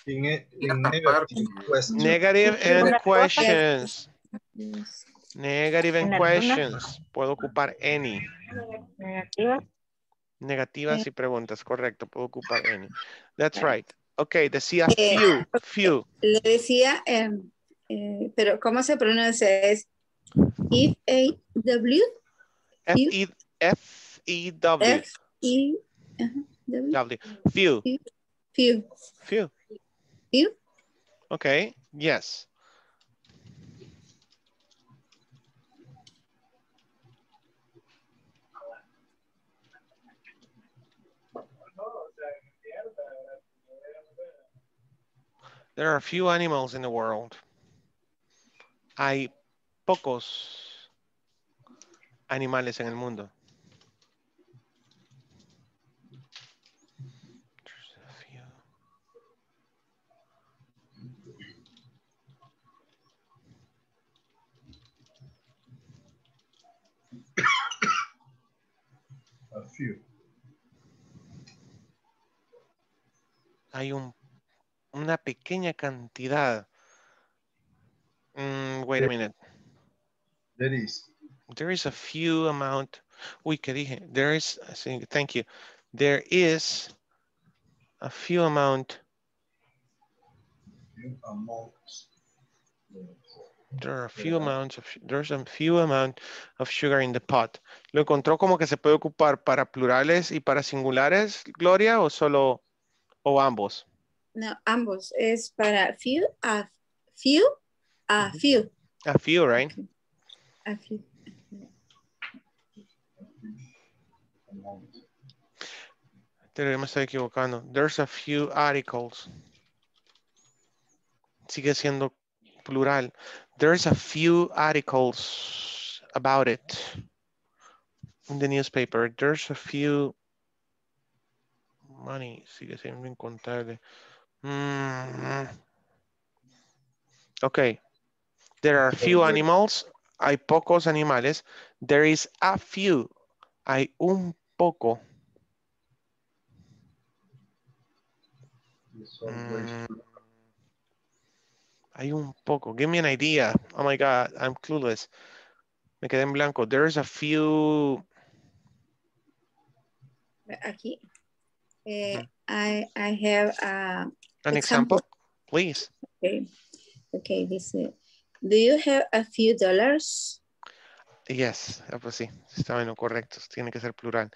In, in negative and questions. Negative and questions. Puedo ocupar any. Negativas. Negativas y preguntas, correcto. Puedo ocupar any. That's Right. Okay, decía Eh, few, few. Le decía, em, eh, pero ¿cómo se pronuncia? Es if a w F-E- F-E-W. f e w W. Few, few few. few Okay, yes. There are few animals in the world. Hay pocos animales en el mundo. Una pequeña cantidad. Mm, wait a minute. There is. There is a few amount. Uy, ¿qué dije? There is, thank you. There is a few amount. Few amounts. There are a few amounts of, there's a few amount of sugar in the pot. ¿Lo encontró como que se puede ocupar para plurales y para singulares, Gloria, o solo, o ambos? No ambos es para few a few a few A few, right? a few me estoy equivocando. There's a few articles. Sigue siendo plural. There's a few articles about it in the newspaper. There's a few money. Sigue siendo incontable. Mm. Okay. There are few animals. Hay pocos animales. There is a few. Hay un poco. Mm. Hay un poco. Give me an idea. Oh my God, I'm clueless. Me quedé en blanco. There's a few. aquí eh, I I have a An example, Example. please. okay okay this is, do you have a few dollars Yes, pues sí, estaba en lo correcto. Tiene que ser plural.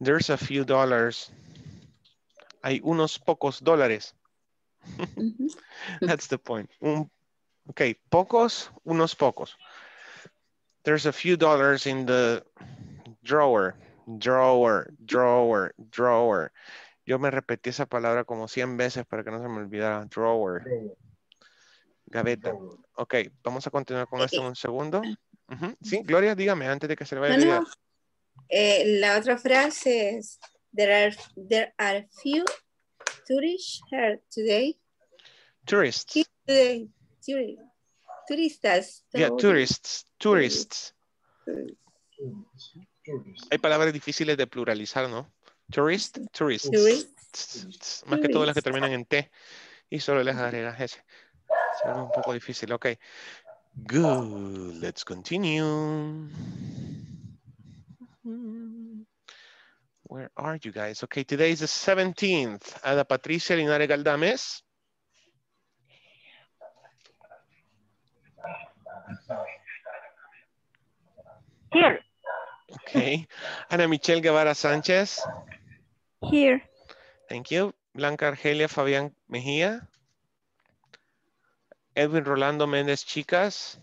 There's a few dollars. Hay unos pocos dólares. Mm-hmm. Ujú. That's the point. Un, ok, pocos, unos pocos. There's a few dollars in the drawer, drawer, drawer, drawer. Yo me repetí esa palabra como 100 veces para que no se me olvidara. Drawer, gaveta. Ok, vamos a continuar con esto en un segundo. Sí, Gloria, dígame antes de que se le vaya No, a olvidar. no. Eh, la otra frase es there are there are few tourists here today Tourists. Here today Turi- turistas Yeah, tourists, tourists. Tourist, tourist. Hay palabras difíciles de pluralizar, ¿no? Tourist, tourists. Tourists. Más que todas las que terminan en T y solo les agregas ese. Se vuelve un poco difícil, ok. Good, let's continue. Where are you guys? Okay, today is the 17th. Ada Patricia Linares Galdames. Here. Okay. Ana Michelle Guevara Sánchez. Here. Thank you. Blanca Argelia Fabián Mejía. Edwin Rolando Méndez Chicas.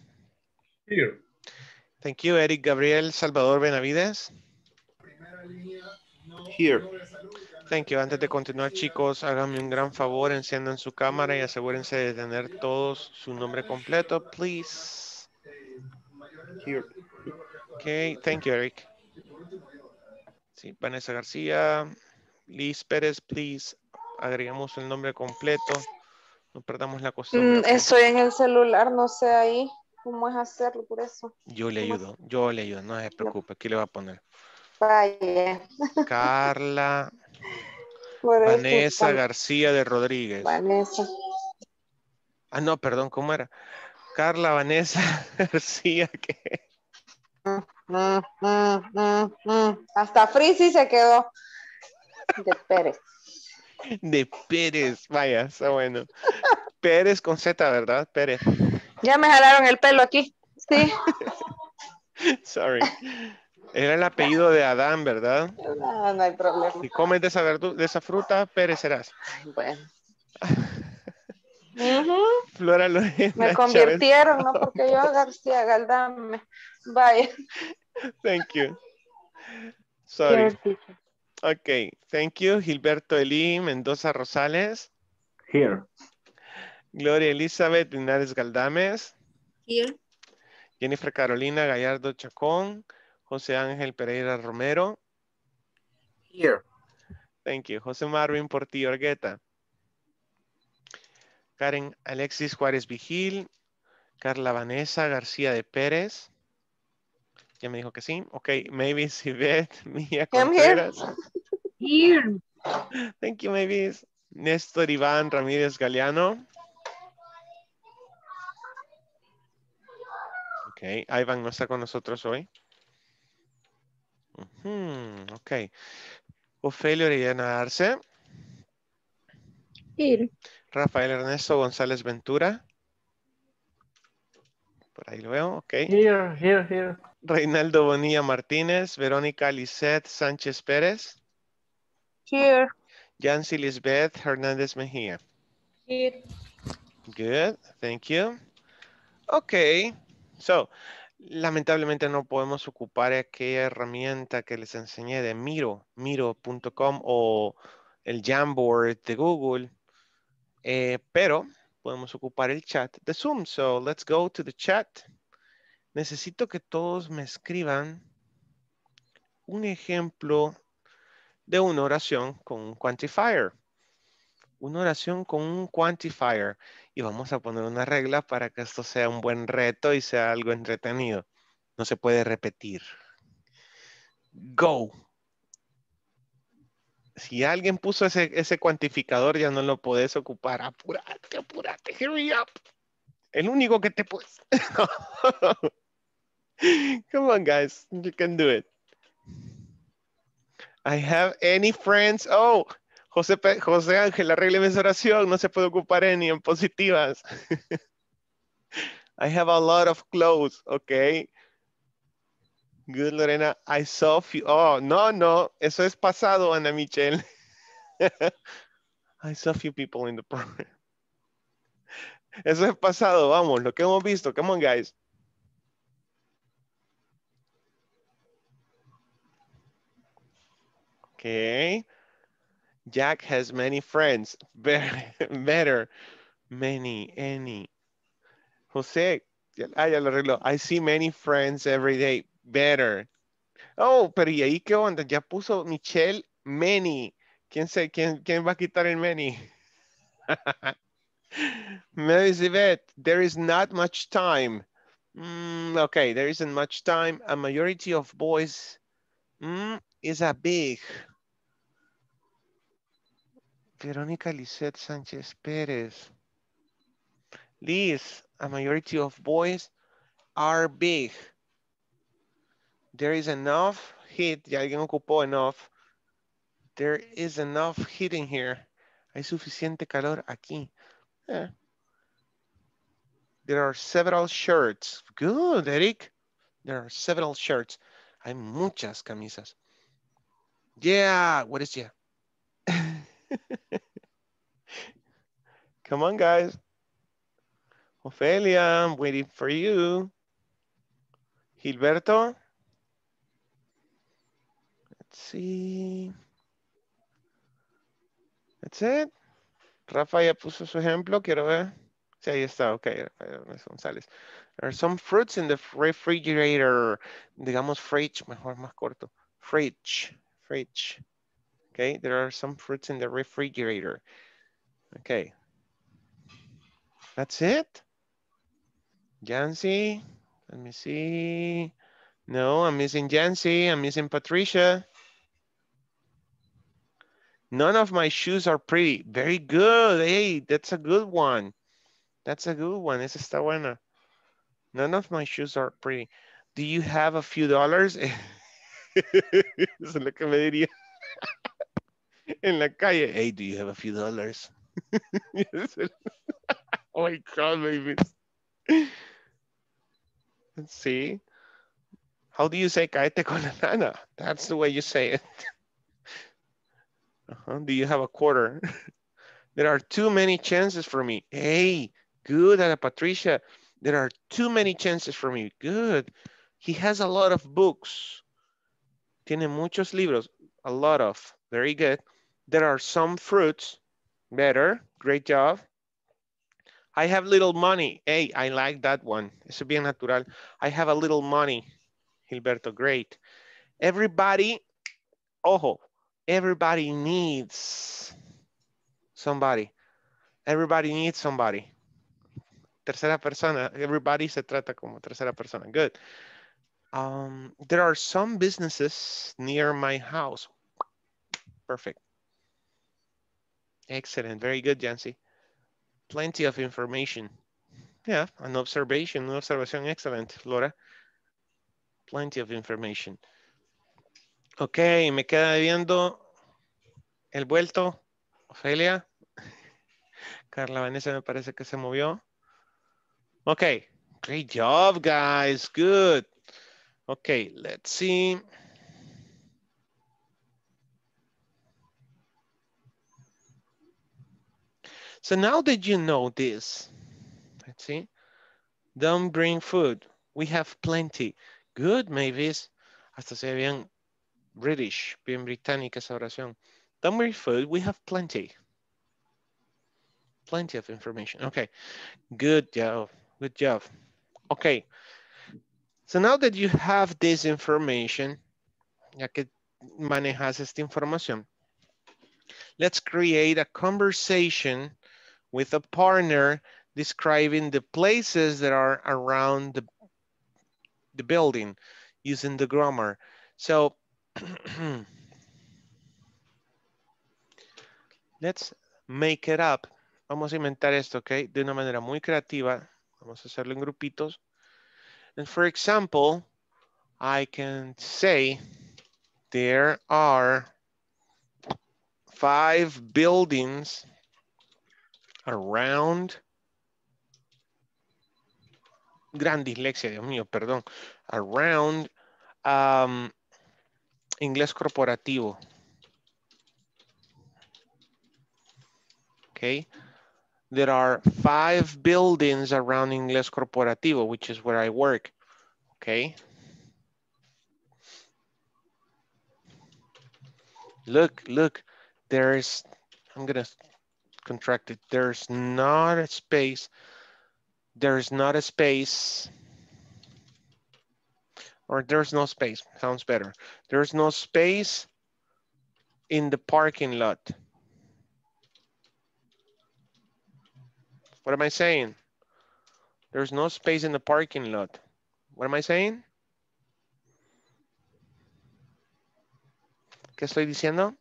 Here. Thank you. Eric Gabriel Salvador Benavides. Here. Thank you. Antes de continuar, chicos, háganme un gran favor, enciendan su cámara y asegúrense de tener todos su nombre completo, please. Here. Okay, thank you, Eric. Sí, Vanessa García, Liz Pérez, please. Agregamos el nombre completo. No perdamos la costumbre. Mm, estoy en el celular, no sé ahí cómo es hacerlo, por eso. Yo le ayudo, yo le ayudo, no se preocupe. Aquí le voy a poner Vaya. Carla eso Vanessa García de Rodríguez. Vanessa. Ah, no, perdón, ¿cómo era? Carla Vanessa García, mm, mm. Hasta Frisi se quedó. De Pérez. De Pérez, vaya, está bueno. Pérez con Z, ¿verdad? Pérez. Ya me jalaron el pelo aquí. Sí. Sorry. Era el apellido de Adán, ¿verdad? No, no hay problema. Si comes de esa, de esa fruta, Pérez serás. Bueno. Flora Lorena Me Chávez. convirtieron, ¿no? Porque yo García Galdame. Vaya. Thank you. Sorry. Ok, thank you. Gilberto Elí Mendoza Rosales. Here. Gloria Elizabeth Linares Galdames. Here. Jennifer Carolina Gallardo Chacón. José Ángel Pereira Romero. Here. Thank you. José Marvin Portillo Argueta. Karen Alexis Juárez Vigil. Carla Vanessa García de Pérez. Ya me dijo que sí. Ok, Mía I'm here. Contreras. Here. Thank you, Mavis. Néstor Iván Ramírez Galeano. Ok, Ivan no está con nosotros hoy. Ujú, ok. Ofelio Orellana Arce. Here. Rafael Ernesto González Ventura. Por ahí lo veo, ok. Here, here, here. Reinaldo Bonilla Martínez, Verónica Lisette Sánchez Pérez, Here. Yancy Lisbeth Hernández Mejía. Here. Good, thank you. Ok, so, lamentablemente no podemos ocupar aquella herramienta que les enseñé de Miro, miro.com o el Jamboard de Google, eh, pero podemos ocupar el chat de Zoom. So, let's go to the chat. Necesito que todos me escriban un ejemplo de una oración con un quantifier. Una oración con un quantifier. Y vamos a poner una regla para que esto sea un buen reto y sea algo entretenido. No se puede repetir. Go. Si alguien puso ese, ese cuantificador, ya no lo puedes ocupar. Apúrate, apúrate, hurry up. El único que te puedes. Come on, guys. You can do it. I have any friends. Oh, José, Pe- José Ángel, arrégleme esa oración. No se puede ocupar any en positivas. I have a lot of clothes. Okay. Good, Lorena. I saw few. Oh, no, no. Eso es pasado, Ana Michelle. I saw few people in the program. Eso es pasado. Vamos, lo que hemos visto. Come on, guys. Okay. Jack has many friends. Better. Many, any. José, ya- ah, ya lo arregló. I see many friends every day. Better. Oh, pero ¿y ahí qué onda? Ya puso Michelle many. ¿Quién, se, quién, quién va a quitar el many? Mary there is not much time. Mm, okay, there isn't much time. A majority of boys mm, is a big. Verónica Lisette Sánchez Pérez. Liz, a majority of boys are big. There is enough heat. Ya alguien ocupó enough. There is enough heat in here. Hay suficiente calor aquí. Eh. There are several shirts. Good, Eric. There are several shirts. Hay muchas camisas. Yeah, what is yeah? Come on, guys. Ophelia, I'm waiting for you. Gilberto. Let's see. That's it. Rafa ya puso su ejemplo, quiero ver. Sí, ahí está, ok, Rafael González. There are some fruits in the refrigerator. Digamos fridge, mejor, más corto. Fridge, fridge. Okay, there are some fruits in the refrigerator. Okay. That's it? Yancy, let me see. No, I'm missing Yancy, I'm missing Patricia. None of my shoes are pretty. Very good. Hey, that's a good one. That's a good one. Esa está buena. None of my shoes are pretty. Do you have a few dollars? Eso es lo que me diría en la calle. Hey, do you have a few dollars? oh my God, baby. Let's see. How do you say caete con la nana? That's the way you say it. Uh -huh. Do you have a quarter? there are too many chances for me. Hey, good, Ana Patricia. There are too many chances for me. Good. He has a lot of books. Tiene muchos libros. A lot of. Very good. There are some fruits. Better. Great job. I have little money. Hey, I like that one. Es bien natural. I have a little money. Gilberto, great. Everybody, ojo, everybody needs somebody. Everybody needs somebody. Tercera persona. Everybody se trata como tercera persona. Good. Um, there are some businesses near my house. Perfect. Excellent. Very good, Jancy. Plenty of information. Yeah, an observation, una observación excellent, Laura. Plenty of information. Ok, me queda viendo el vuelto. Ofelia. Carla Vanessa me parece que se movió. Ok, great job, guys. Good. Okay, let's see. So now that you know this, let's see. Don't bring food. We have plenty. Good, Mavis. Hasta se ve bien British, bien británica esa oración. Don't bring food. We have plenty. Plenty of information. Okay, good job. Good job. Okay, so now that you have this information, ya que manejas esta información, let's create a conversation with a partner describing the places that are around the, the building using the grammar. So let's make it up. Vamos a inventar esto, ¿ok? De una manera muy creativa. Vamos a hacerlo en grupitos. And for example, I can say there are five buildings around gran dislexia, Dios mío, perdón, around um, inglés corporativo. Okay. There are five buildings around Inglés Corporativo, which is where I work. Okay. Look, look, there's, I'm gonna contract it. There's not a space. There's not a space. Or there's no space, sounds better. There's no space in the parking lot. What am I saying? There's no space in the parking lot. What am I saying? ¿Qué estoy diciendo?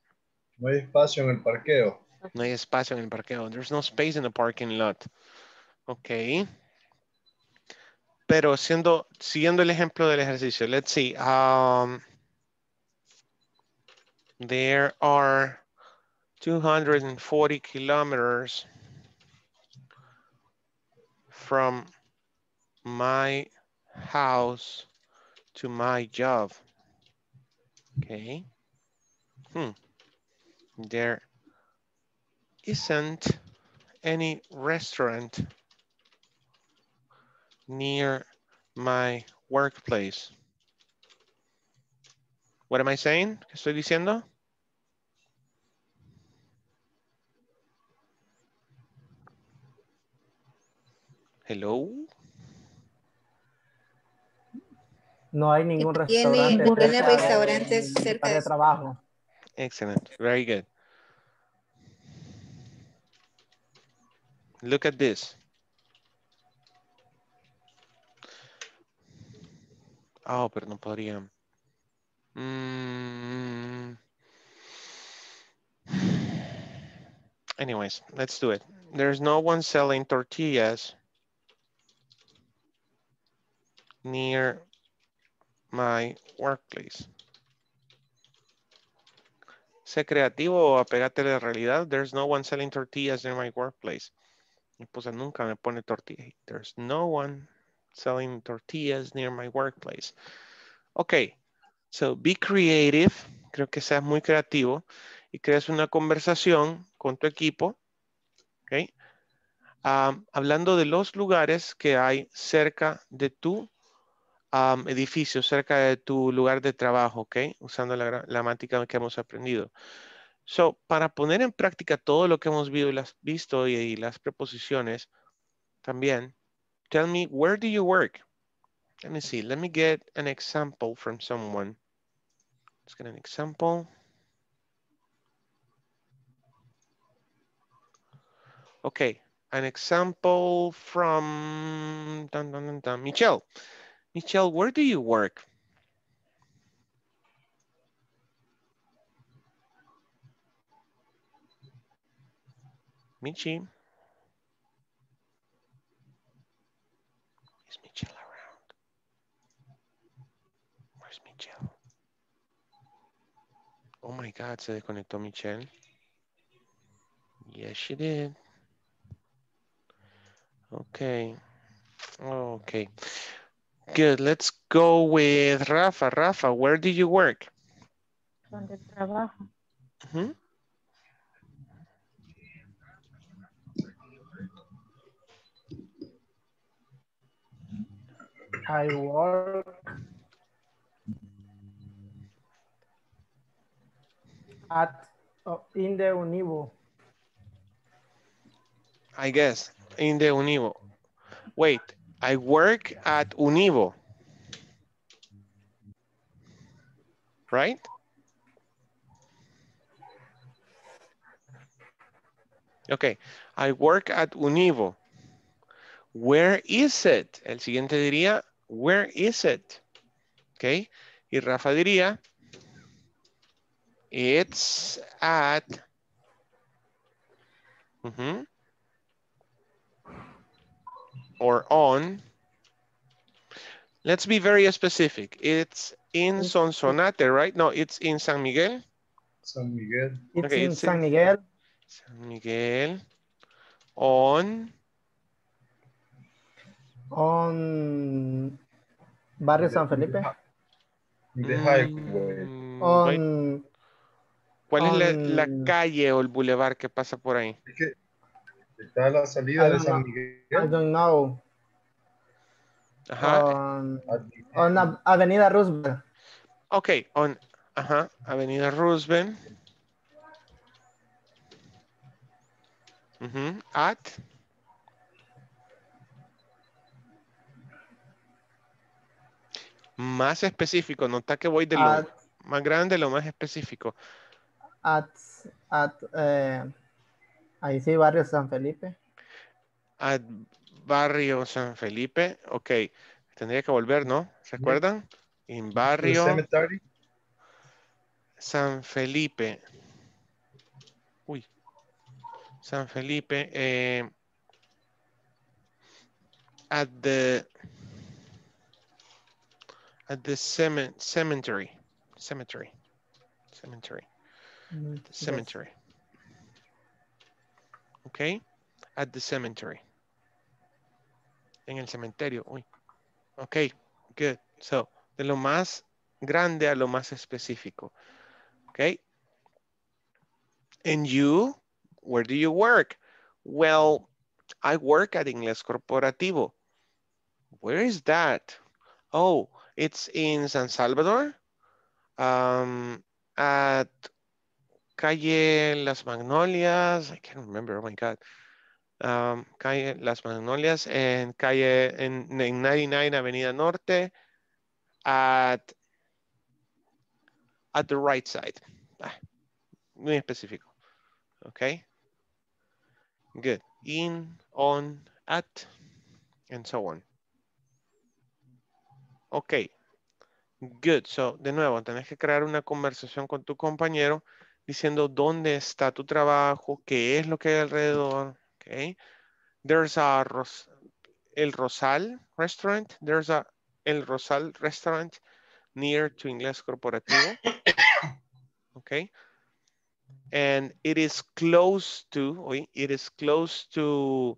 No hay espacio en el parqueo. No hay espacio en el parqueo. There's no space in the parking lot. Ok. Pero siendo, siguiendo el ejemplo del ejercicio, let's see. Um, there are 240 kilometers from my house to my job. Okay. Hmm. There isn't any restaurant near my workplace. What am I saying? ¿Qué estoy diciendo? Hello. No hay ningún restaurante. tiene cerca de- restaurantes cerca de de trabajo. Excellent. Very good. Look at this. Oh, pero no podría. Mm. anyways, let's do it. There's no one selling tortillas near my workplace. Sé creativo o apegate a la realidad. There's no one selling tortillas near my workplace. Mi esposa nunca me pone tortilla. There's no one selling tortillas near my workplace. Ok, so be creative. Creo que seas muy creativo y creas una conversación con tu equipo. Ok. Um, hablando de los lugares que hay cerca de tu um, edificio, cerca de tu lugar de trabajo, ¿ok? Usando la gramática que hemos aprendido. So, para poner en práctica todo lo que hemos visto y las, preposiciones, también, tell me, where do you work? Let me see, let me get an example from someone. Let's get an example. Okay, an example from. Michelle. Michelle, where do you work? Michi. Is Michelle around? Where's Michelle? Oh my God, se desconectó Michelle. Yes, she did. Okay. Okay. Good. Let's go with Rafa. Rafa, where do you work? Donde trabajo. Mhm. I work at oh, in the Univo. I guess in the Univo. Wait, I work at Univo. Right? Okay, I work at Univo. Where is it? El siguiente diría, where is it? Okay, y Rafa diría, it's at... Ujú. or on. Let's be very specific. It's in Sonsonate, right? No, it's in San Miguel. San Miguel. It's Okay, in it's San in- Miguel San Miguel. On. On Barrio San Felipe. The highway. Mm, On ¿Cuál es la, calle o el bulevar que pasa por ahí? Es que está a la salida I de don't San know. Miguel. I don't know. Ajá. On, Avenida Roosevelt. Ok, on, ajá, Avenida Roosevelt. Ujú, At. Más específico, nota que voy de lo At, más grande a lo más específico. at, at, eh, ahí sí, Barrio San Felipe. At Barrio San Felipe. Ok, tendría que volver, ¿no? ¿Recuerdan? En the Barrio cemetery. San Felipe. Uy. San Felipe. eh, at the at the cemen- cemetery. Cemetery. Cemetery. Mm, The yes. cemetery. Okay. At the cemetery. En el cementerio. Uy. Okay. Good. So, de lo más grande a lo más específico. Okay. And you, where do you work? Well, I work at Inglés Corporativo. Where is that? Oh, it's in San Salvador. Um, at calle Las Magnolias. I can't remember. Oh my God. Um, calle Las Magnolias and calle en, en 99 Avenida Norte at at the right side. Ah, muy específico. Okay. Good. In, on, at, and so on. Ok. Good. So, de nuevo, tenés que crear una conversación con tu compañero diciendo dónde está tu trabajo, qué es lo que hay alrededor. Okay. There's a El Rosal restaurant. There's a El Rosal restaurant near to Inglés Corporativo. Okay. And it is close to, it is close to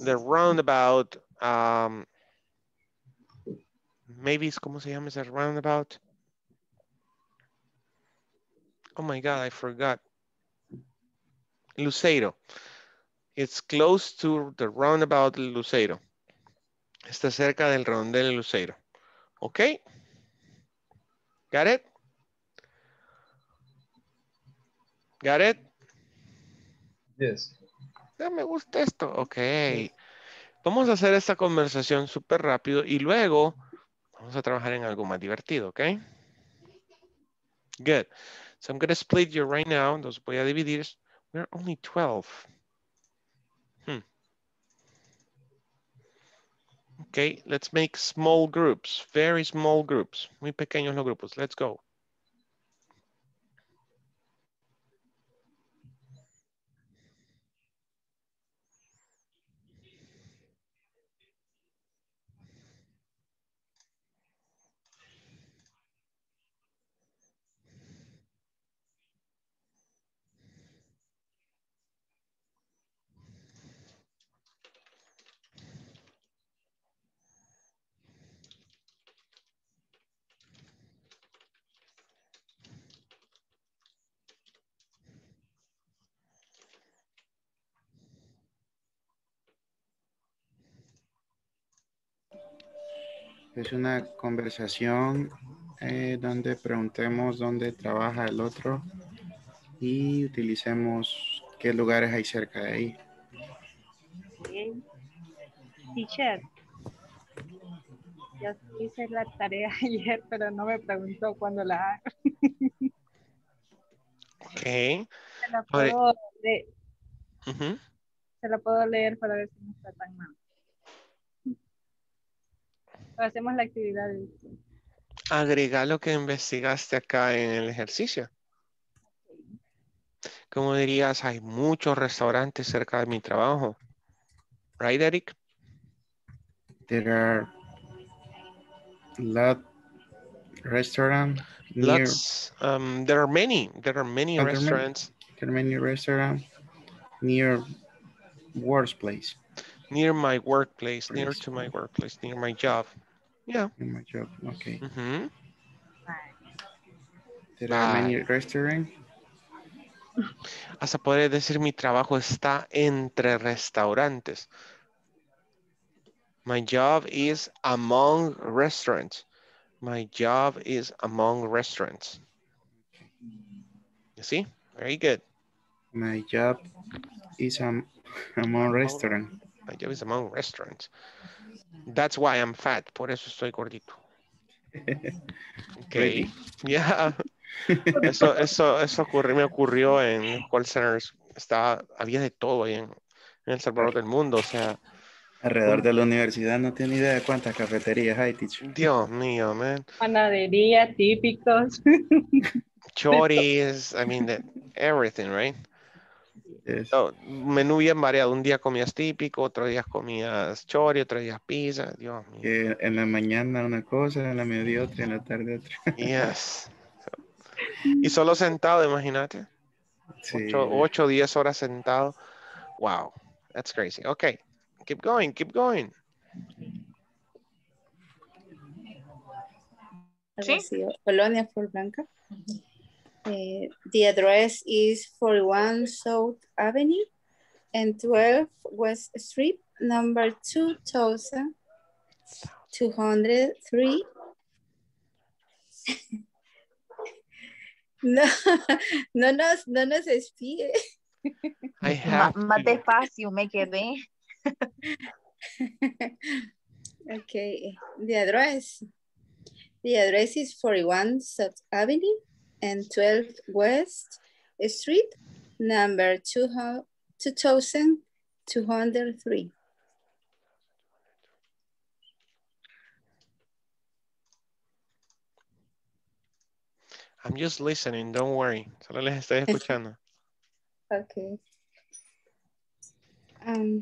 the roundabout. Um, maybe it's, ¿cómo se llama ese roundabout? Oh my God, I forgot. Luceiro. It's close to the roundabout Luceiro. Está cerca del rondel Luceiro. Okay. Got it? Got it? Yes. Ya me gusta esto. Ok. Vamos a hacer esta conversación súper rápido y luego vamos a trabajar en algo más divertido, ¿ok? Good. So I'm going to split you right now. Los voy a dividir. We're only 12. Hmm. Okay, let's make small groups, very small groups. Muy pequeños los grupos. Let's go. Es una conversación eh, donde preguntemos dónde trabaja el otro y utilicemos qué lugares hay cerca de ahí. Bien. Teacher. Yo hice la tarea ayer, pero no me preguntó cuándo la hago. Ok. Se la se puedo leer para ver si no está tan mal. Hacemos la actividad. Agrega lo que investigaste acá en el ejercicio. Como dirías, hay muchos restaurantes cerca de mi trabajo. Right, Eric? There are lot restaurant near Lots. Um, there are many. There are many Oh, there are many. restaurants there are many restaurant near workplace near my workplace, near to my workplace, near my job. Yeah. in my job. Okay. Ujú. There are many Bye. restaurant Hasta podría decir mi trabajo está entre restaurantes. My job is among restaurants. My job is among restaurants. You see? Very good. My job is um, among restaurants. My job is among restaurants. That's why I'm fat. Por eso estoy gordito. Okay. Yeah. Eso, eso, eso ocurrió, me ocurrió en call centers. Estaba, había de todo ahí en, en El Salvador del mundo. O sea, Alrededor de la universidad no tiene idea de cuántas cafeterías hay, teacher. Dios mío, man. Panadería, típicos. Choris, I mean, the- everything, right? So, menú bien variado. Un día comías típico, otro día comías chori, otro día pizza. Dios mío. En la mañana una cosa, en la mediodía otra, en la tarde otra. Yes. Y solo sentado, imagínate. Sí. Ocho, ocho, diez horas sentado. Wow, that's crazy. Okay, keep going, keep going. Algo así, Colonia Flor Blanca. Eh, the address is 41 South Avenue and 12 West Street, number 2203. no, no nos, no nos espíe. I Ma- have más despacio me quedé. Okay, the address. The address is 41 South Avenue and 12 West Street, number 200 2203. I'm just listening, don't worry. Solo les estoy escuchando. Okay. Um,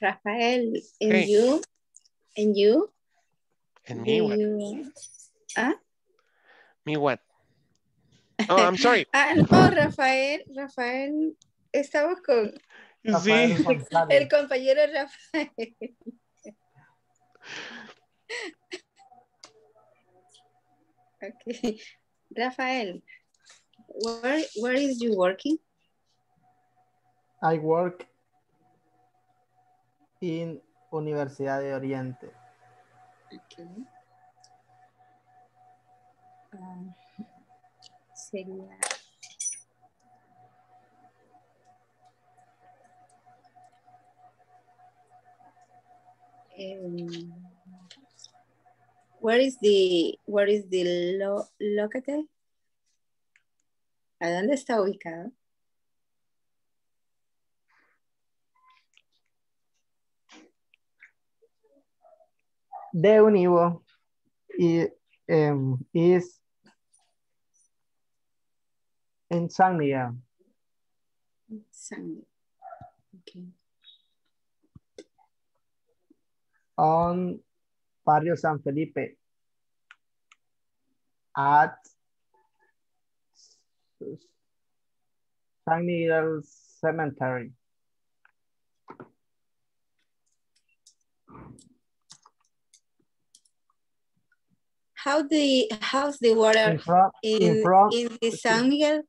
Rafael, and Hey. you, and you, And me, what? you, ah, Me what? Oh, I'm sorry. ah, no, Rafael, Rafael, estamos con Sí. el compañero Rafael. Okay, Rafael, where where is you working? I work in Universidad de Oriente. Okay. Ah, sería. Em, where is the where is the lo, locate? ¿A dónde está ubicado? De Univo is in San Miguel. San. Okay. on Barrio San Felipe at San Miguel Cemetery. How the how's the water In front, in in front, in the San Miguel?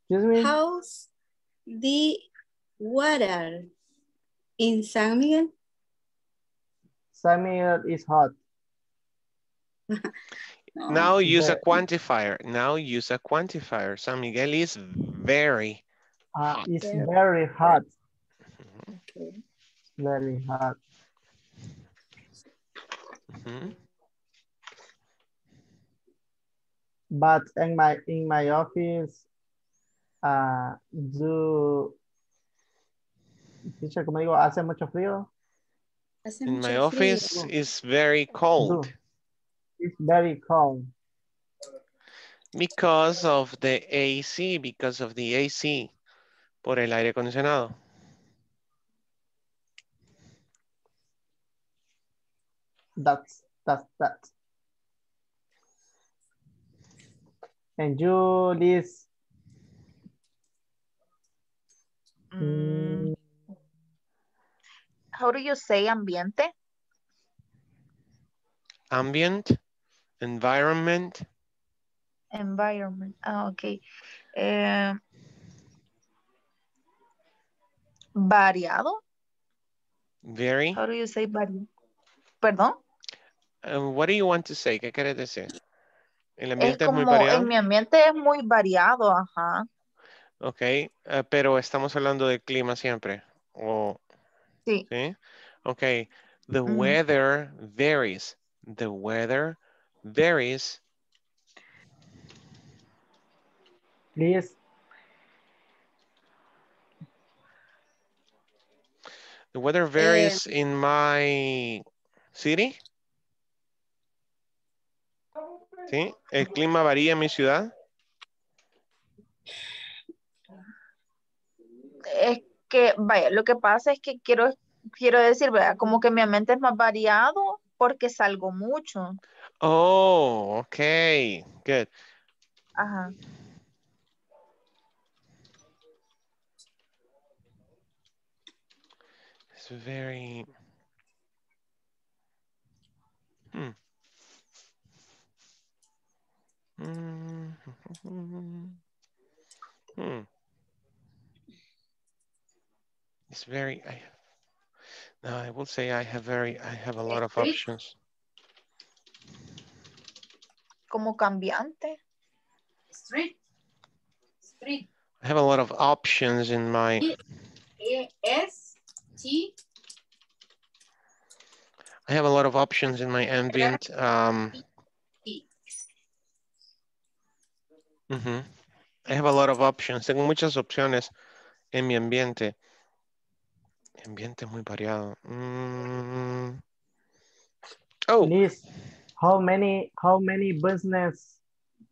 excuse me, How's the water in San Miguel? San Miguel is hot. Now use a quantifier. Now use a quantifier. San Miguel is very Uh, it's Very- very hot, Okay. very hot. Mhm. But in my in my office, uh, do teacher, como digo, hace mucho frío. Hace In mucho my frío. office is very cold It's very cold. because of the AC, because of the AC, por el aire acondicionado. That's that's that. And you, Liz, Mm, how do you say ambiente? Ambient, environment, Environment. Ah, ok. Eh, variado. very. How do you say variado? Perdón. Uh, what do you want to say? ¿Qué quieres decir? El Es ambiente es, muy como variado. en mi ambiente es muy variado, ajá. Ok, eh, pero estamos hablando de clima siempre. O, Sí. ¿sí? Ok, the Ujú. weather varies. The weather varies. Liz, The weather varies in my city. ¿Sí? El clima varía en mi ciudad. Es que, vaya, lo que pasa es que quiero, quiero decir, como que mi ambiente es más variado porque salgo mucho. Oh, ok, good. Ajá. It's very... Hmm. Mm, Hmm. It's very, I, no, I will say I have very, I have a lot of options. Como cambiante. Street. Street. I have a lot of options in my, E S T I have a lot of options in my ambient. Um, E. ujú. I have a lot of options. Tengo muchas opciones en mi ambiente. Ambiente muy variado. Mm. Oh, Liz, how many how many business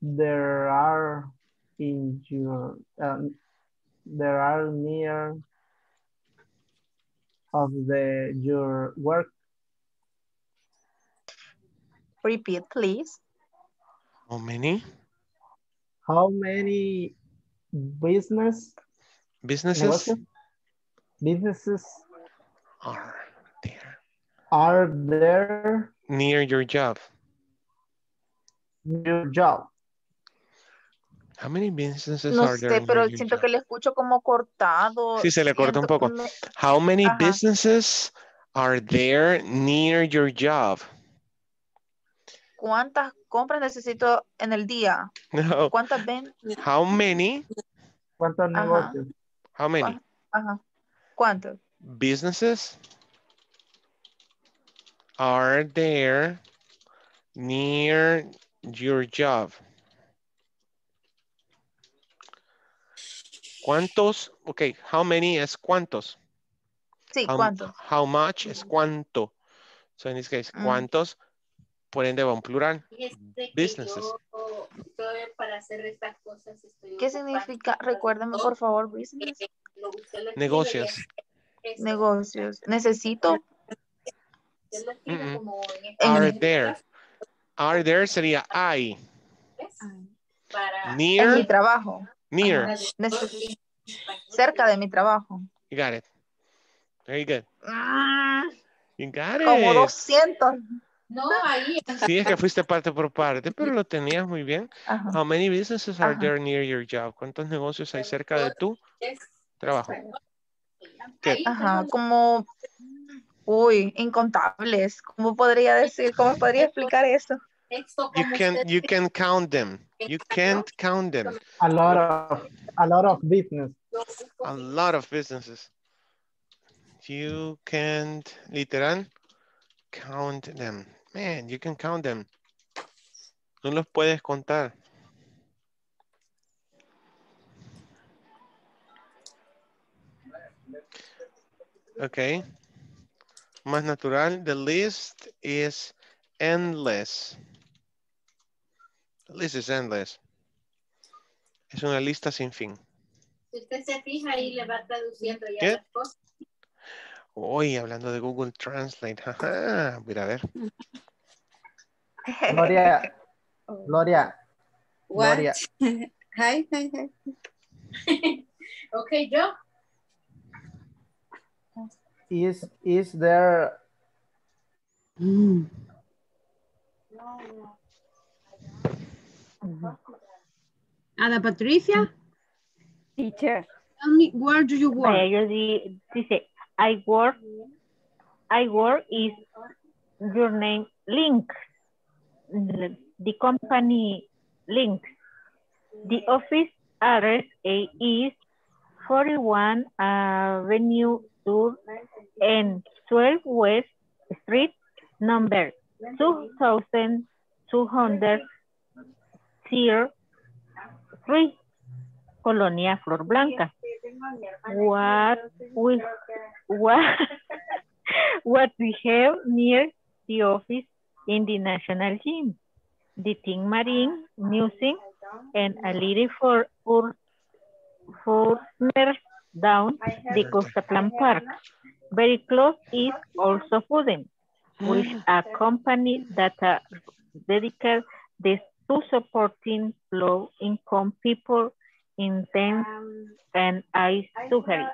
there are in your um, there are near of the your work? Repeat, please. how many How many business businesses businesses are there are there near your job? in your job? How many businesses No are there sé, near pero your siento job? que le escucho como cortado. Sí, se le corta un poco. como- How many Ajá. businesses are there near your job? ¿Cuántas compras necesito en el día? No. ¿Cuántas ven? How many? ¿Cuántos Ajá. negocios? How many Ajá. ¿Cuántas? businesses are there near your job? ¿Cuántos? Ok, how many es cuántos? Sí, How, ¿cuántos? how much es cuánto? So in this case, Mm. ¿cuántos? Por ende va un plural. Que Businesses. yo, yo para hacer estas cosas estoy ¿Qué significa? Recuérdame, por favor, business. escribe Negocios. Negocios. Necesito. como en En- Are there. Are there sería I. para En mi Near. trabajo. Near. Neces- cerca de mi trabajo. You got it. Very good. Mm, You got como it. 200. No ahí Sí, es que fuiste parte por parte, pero lo tenías muy bien. Ajá. How many businesses are Ajá. there near your job? ¿Cuántos negocios hay cerca de tu trabajo? Good. Ajá, como, uy, incontables. ¿Cómo podría decir, cómo podría explicar eso? You can you can count them. You can't count them. A lot of a lot of business. A lot of businesses. You can't literal count them. Man, you can count them. No los puedes contar. Okay. Más natural. The list is endless. The list is endless. Es una lista sin fin. si usted se fija ahí le va traduciendo ya ¿Qué? las cosas Hoy hablando de Google Translate. Ajá. Mira, a ver. Gloria, Gloria, What? Gloria. Hi, hi, hi. ok yo Is is there Ada Patricia, Teacher. tell me where do you work? Vaya, yo di- dice, I work, I work is your name link. The company link. The office address is 41 Avenue Sur and 12 West Street, number 2203, Colonia Flor Blanca. What? we what? What we have near the office in the National Gym, the Tin Marín Museum, and a little for for foreigners down the Cuscatlán Park. Very close is also Fuden, which a company that uh, dedicate this to supporting low income people in them and I suggest.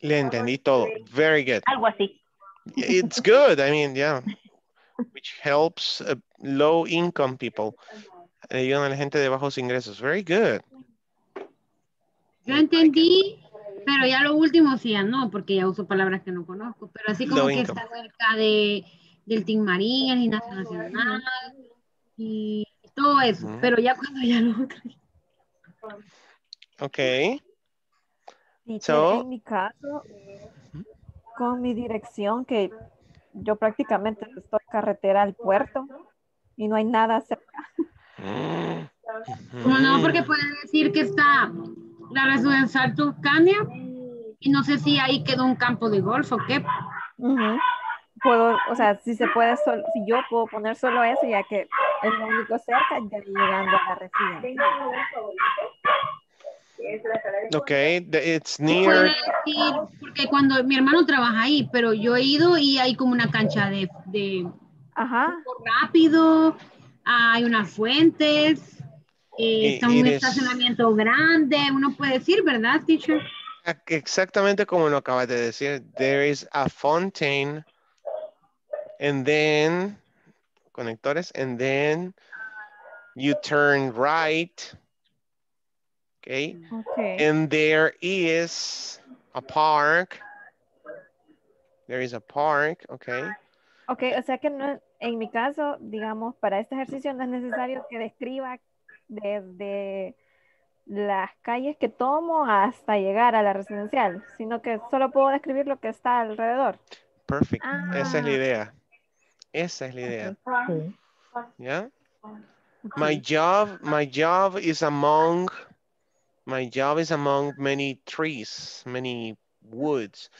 Le entendí todo. Very good. Algo así. It's good. I mean, yeah. Which helps uh, low income people. Ayudan a la gente de bajos ingresos. Very good. Yo entendí, pero ya lo último sí ya no, porque ya uso palabras que no conozco, pero así como Low que income. está cerca de, del Team Marín, el Gimnasio Nacional y todo eso, pero ya cuando ya lo otro. Okay. Teacher, So- en mi caso, con mi dirección, que yo prácticamente estoy carretera al puerto y no hay nada cerca. Como no, porque puede decir que está la residencial Tuscania Y no sé si ahí quedó un campo de golf o qué. Ujú. Puedo, o sea, si se puede, sol- si yo puedo poner solo eso, ya que es lo único cerca, ya llegando a la residencia. Okay, the- it's near. decir, porque cuando mi hermano trabaja ahí, pero yo he ido y hay como una cancha de, de Ajá. rápido, hay unas fuentes, eh, está un estacionamiento grande, uno puede decir, ¿verdad, teacher? Exactamente como lo acabas de decir. There is a fountain and then conectores and then you turn right. Okay. Okay. And there is a park. There is a park, okay. Ok, o sea que no, en mi caso, digamos, para este ejercicio no es necesario que describa desde las calles que tomo hasta llegar a la residencial, sino que solo puedo describir lo que está alrededor. Perfect. Esa es la Ah. idea. Esa es la idea. Ok. Yeah. My job, my job is among, my job is among many trees, many woods.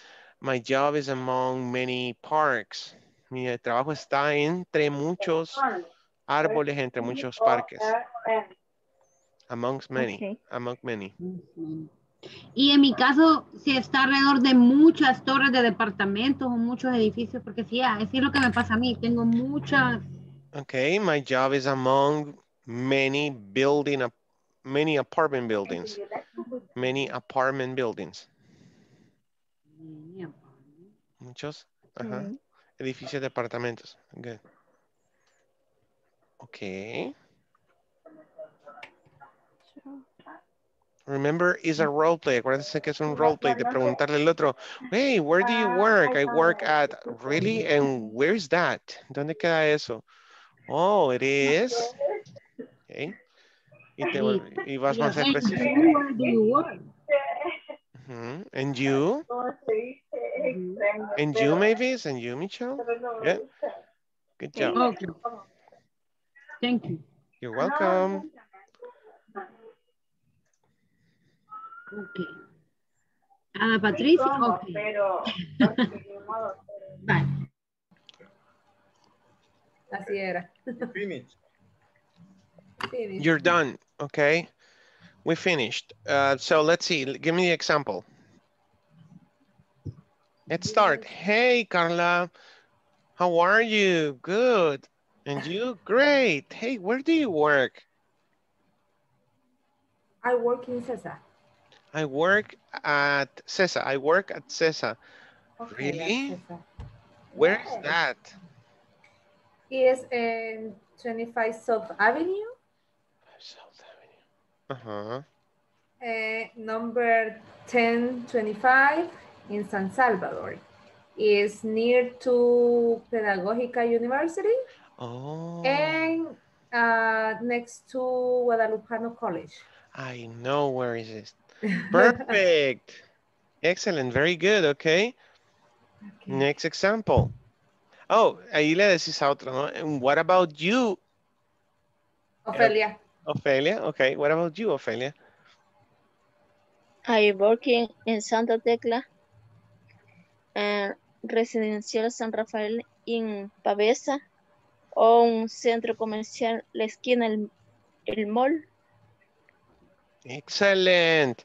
My job is among many parks. Mi trabajo está entre muchos árboles, entre muchos parques. Amongst many, Ok. among many. Y en mi caso, si está alrededor de muchas torres de departamentos o muchos edificios, porque sí, así es lo que me pasa a mí, tengo muchas, Okay, my job is among many building, many apartment buildings. Many apartment buildings. Muchos, ajá. Mm. Edificios de apartamentos. Good. Okay. Remember, is a role play. Acuérdense que es un role play de preguntarle al otro, hey, where do you work? I work at, really? And where is that? ¿Dónde queda eso? Oh, it is. Okay. Y, te, vuel- y vas más And específico. you, where do you work? Ujú. And you? And you, Mavis? And you, Michelle? Yeah. Good job. Okay. Thank you. You're welcome. Okay. Ana Patricia, ok. Vale. Así era. Finish. Finish. You're done, okay? We finished. Uh, so let's see, give me the example. Let's start. Hey, Carla, how are you? Good. And you? Great. Hey, where do you work? I work in CESA. I work at CESA. I work at CESA. Okay, Really? CESA. Where is Yes. that? Is in 25 South Avenue, Uh-huh. uh, number 1025 in San Salvador. Is near to Pedagogica University Oh, and uh, next to Guadalupano College. I know where is it. Perfect. Excellent. Very good. Okay. Next example. Oh, ahí le decís a otro, ¿no? And what about you, Ofelia. Ophelia? Okay. What about you, Ophelia? I working in Santa Tecla, uh, Residencial San Rafael in Pavesa, o un centro comercial, la esquina, el, el mall. Excellent.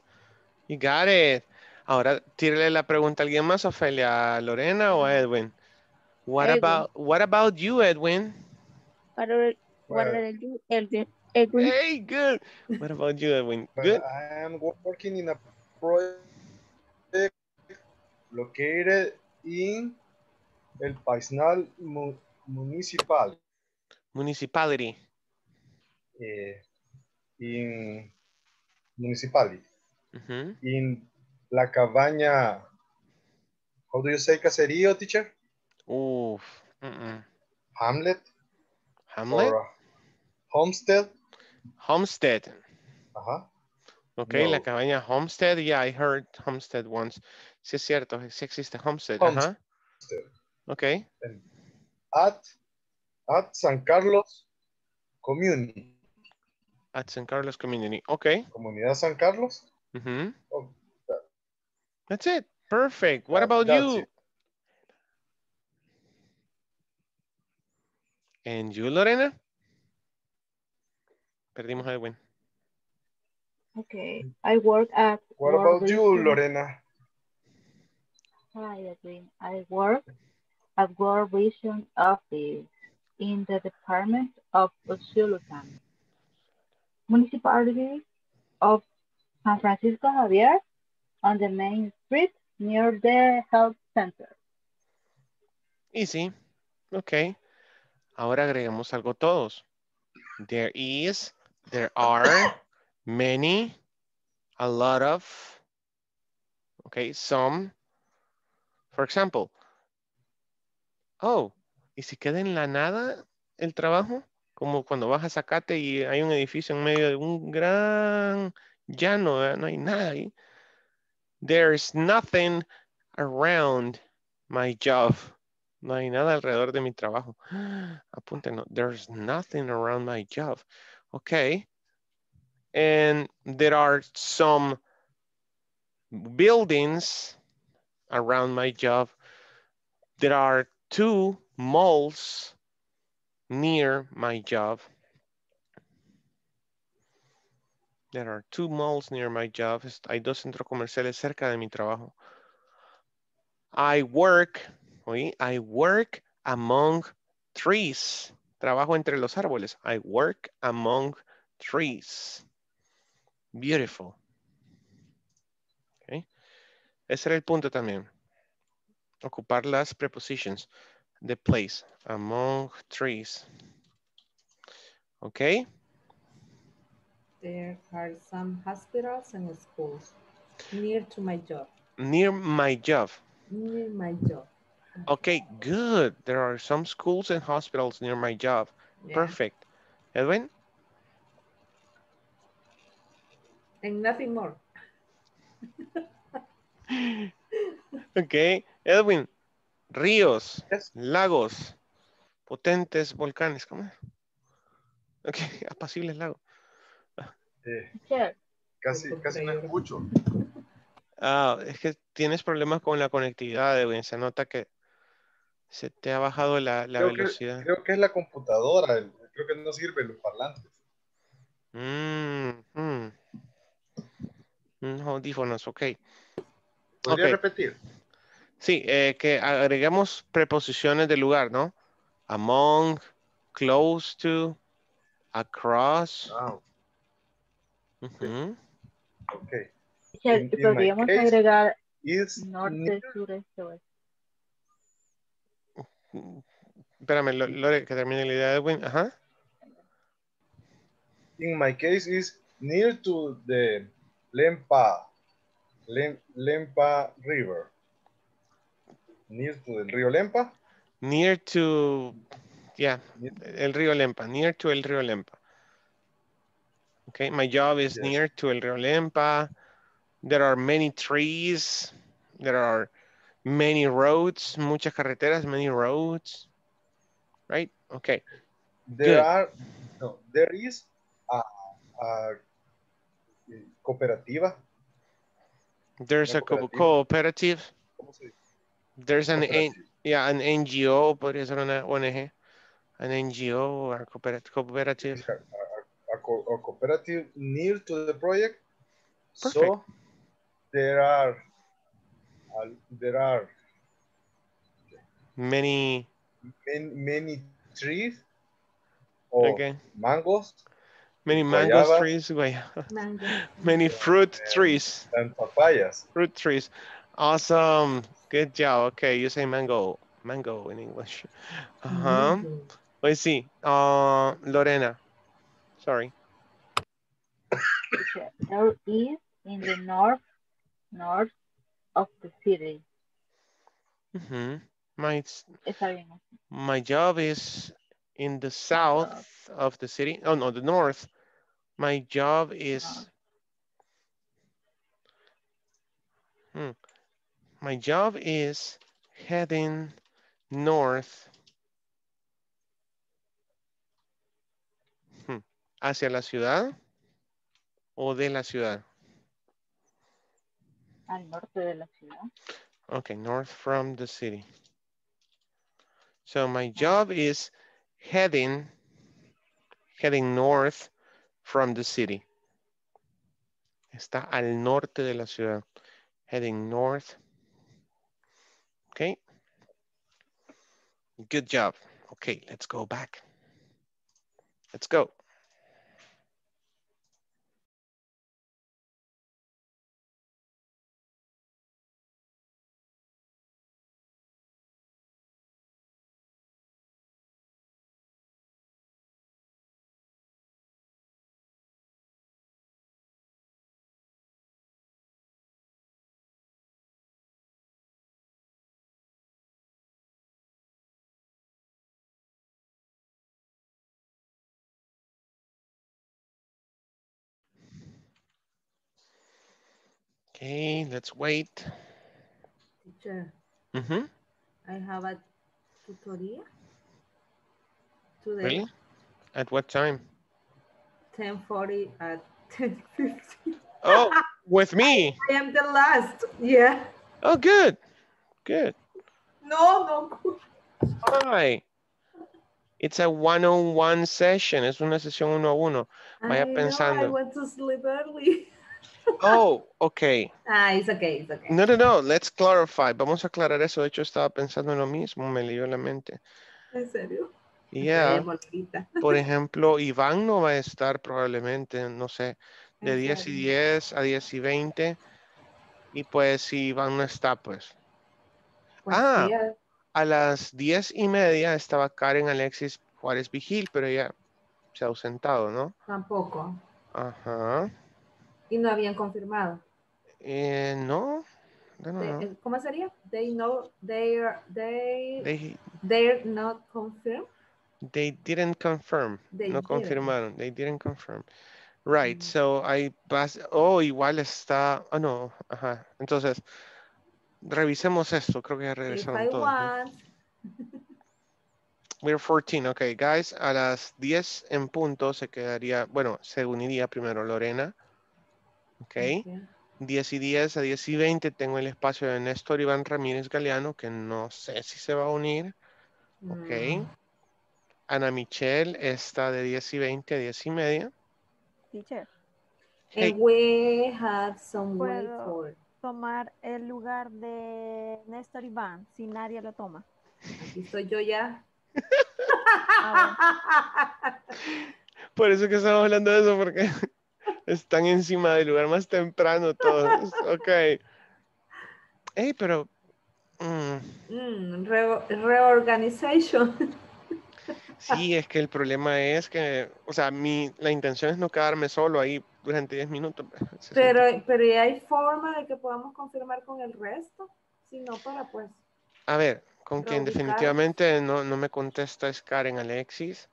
You got it. Ahora, tírale la pregunta a alguien más, Ofelia, ¿Lorena o a Edwin? What Edwin. about, what about you, Edwin? Para, para el, el, Edwin. Hey, good. What about you, Edwin? Good. I am working in a project located in El Paisnal Mu- Municipal. Municipality. eh, in municipality. Ujú. In La Cabaña, how do you say caserío, teacher? Mm-mm. Hamlet? Hamlet? Or, uh, homestead? Homestead. Ajá. Okay, la No. cabaña Homestead. Yeah, I heard Homestead once. Sí es cierto, sí existe Homestead. Ajá. Homestead. Okay. At, at San Carlos Community. At San Carlos Community. Okay. Comunidad San Carlos. Ujú. That's it. Perfect. What That- about that's you? it. And you, Lorena? Perdimos a Edwin. Okay, I work at. What World about you, Lorena? Hi, Edwin. I work at World Vision Office in the Department of Usulután, Municipality of San Francisco Javier on the main street near the health center. Easy. Ok. Ahora agregamos algo todos. There is, there are, many, a lot of, okay, some. For example, oh, ¿y si queda en la nada el trabajo? Como cuando vas a Zacate y hay un edificio en medio de un gran ¿verdad? Eh, no hay ahí. There's nothing around my job. No hay nada alrededor de mi trabajo. Apúntenlo. There's nothing around my job. Okay. And there are some buildings around my job. There are two malls near my job. There are two malls near my job. Hay dos centros comerciales cerca de mi trabajo. I work, oí, I work among trees. Trabajo entre los árboles. I work among trees. Beautiful. Okay. Ese era el punto también. Ocupar las prepositions. The place. Among trees. Okay. There are some hospitals and schools near to my job. Near my job. Near my job. Mm-hmm. Okay, good. There are some schools and hospitals near my job. Yeah. Perfect. Edwin? And nothing more. Ok. Edwin. Ríos, lagos, potentes volcanes. ¿Cómo es? Ok, apacibles lagos. Eh, casi, casi no escucho. Ah, es que tienes problemas con la conectividad, Edwin. Se nota que se te ha bajado la, la Creo que, velocidad. creo que es la computadora. el- Creo que no sirven los parlantes. Mm, mm. Mm, audífonos, ok. ¿Podría Ok. repetir? Sí, eh, que agregamos preposiciones de lugar, ¿no? Among, close to, across. Ah, Ujú. ok. Sure, In- in my Podríamos case, agregar Is norte, near- sur, este, oeste. Espérame, Lo- Lore, que termine la idea de Edwin. Ajá. in my case is near to the Lempa, Lem- Lempa River. Near to the río Lempa. Near to, yeah, el río Lempa. Near to el río Lempa. Okay, my job is near to el río Lempa. There are many trees. There are many roads, muchas carreteras, many roads. Right? Okay. There Good. are, no, there is a, a cooperativa. There's a co- cooperative. ¿Cómo se dice? There's an, N- Cooperative. yeah, an NGO, podría ser una ONG. An NGO or cooperative. Cooperative. A, co- a cooperative near to the project. Perfect. So there are, uh, there are Many, many, many trees or okay. mangoes Many mango guayaba. trees, guayaba. Mango. Many fruit trees. and papayas. Fruit trees. Awesome. Good job. Okay, you say mango. Mango in English. Uh-huh. Let's see. Uh, Lorena. Sorry. There is in the north, north of the city. hmm My, my job is in the south of the city. Oh, no, the north. My job is... Hmm. My job is heading north Hmm. hacia la ciudad o de la ciudad. Al norte de la ciudad. Okay, north from the city. So my job is heading, heading north from the city. Está al norte de la ciudad. Heading north. Okay. Good job. Okay, let's go back. Let's go. Okay, let's wait. Teacher, Mm-hmm. I have a tutorial today. Really? At what time? 1040 at 1050. Oh, with me. I am the last. Yeah. Oh, good. Good. No, no. Hi. It's a one-on-one session. Es una sesión uno a uno. Vaya I know, I pensando. want to sleep early. Oh, okay. Ah, it's okay, it's okay. No, no, no. Let's clarify. Vamos a aclarar eso. De hecho, estaba pensando en lo mismo. Me leyó la mente. ¿En serio? Yeah. Ok. Por ejemplo, Iván no va a estar probablemente, no sé, de ¿En 10 y serio? 10 a 10 y 20. Y pues si Iván no está, pues. Pues ah, sí, a las 10 y media estaba Karen Alexis Juárez Vigil, pero ella se ha ausentado, ¿no? tampoco. Ajá. Y no habían confirmado. Eh, no, no, no, They- no. ¿Cómo sería? They know, they're, they, They, they're not confirmed. they didn't confirm. They no didn't. confirmaron. They didn't confirm. Right, so I bas oh, igual está, ah, no, ajá. Entonces, revisemos esto, creo que ya regresaron todos. We're 14, ok, guys, a las 10 en punto se quedaría, bueno, se uniría primero Lorena, ok. 10 y 10 a 10 y 20 tengo el espacio de Néstor Iván Ramírez Galeano, que no sé si se va a unir, ok. Ana Michelle está de 10 y 20 a 10 y media. Teacher, Hey. and we have some ¿puedo for, tomar el lugar de Néstor Iván si nadie lo toma? aquí estoy yo ya. Por eso que estamos hablando de eso, porque están encima del lugar más temprano todos. Ok. Hey, pero... mm, Mm, re- reorganization. sí, es que el problema es que, o sea, mi, la intención es no quedarme solo ahí durante 10 minutos. Pero, pero ¿y hay forma de que podamos confirmar con el resto? Si no, para pues. A ver, con quien definitivamente no, no me contesta es Karen Alexis.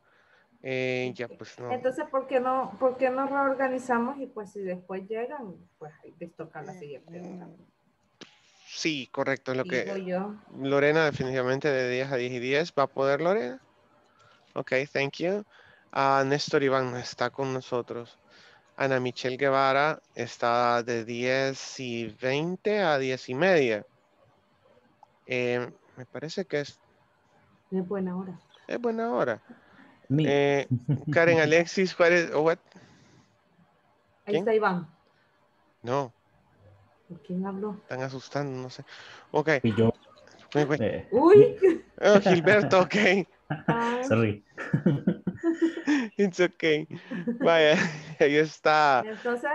Eh, ya pues no. Entonces, ¿por qué no, por qué no reorganizamos y pues si después llegan, pues les toca la siguiente hora? Sí, correcto, es lo Digo que yo. Lorena definitivamente de 10 a 10 y 10. ¿Va a poder Lorena? Ok, thank you. Ah, Néstor Iván no está con nosotros. Ana Michelle Guevara está de 10 y 20 a 10 y media. Eh, me parece que es, Es buena hora. es buena hora. Eh, Karen Alexis Juárez, o what? Ahí ¿Quién? está Iván. No, ¿Por quién habló? están asustando, no sé. Ok. Y yo. Eh, Uy. Oh, Gilberto, ok. sorry. It's okay. Vaya, ahí está. Entonces,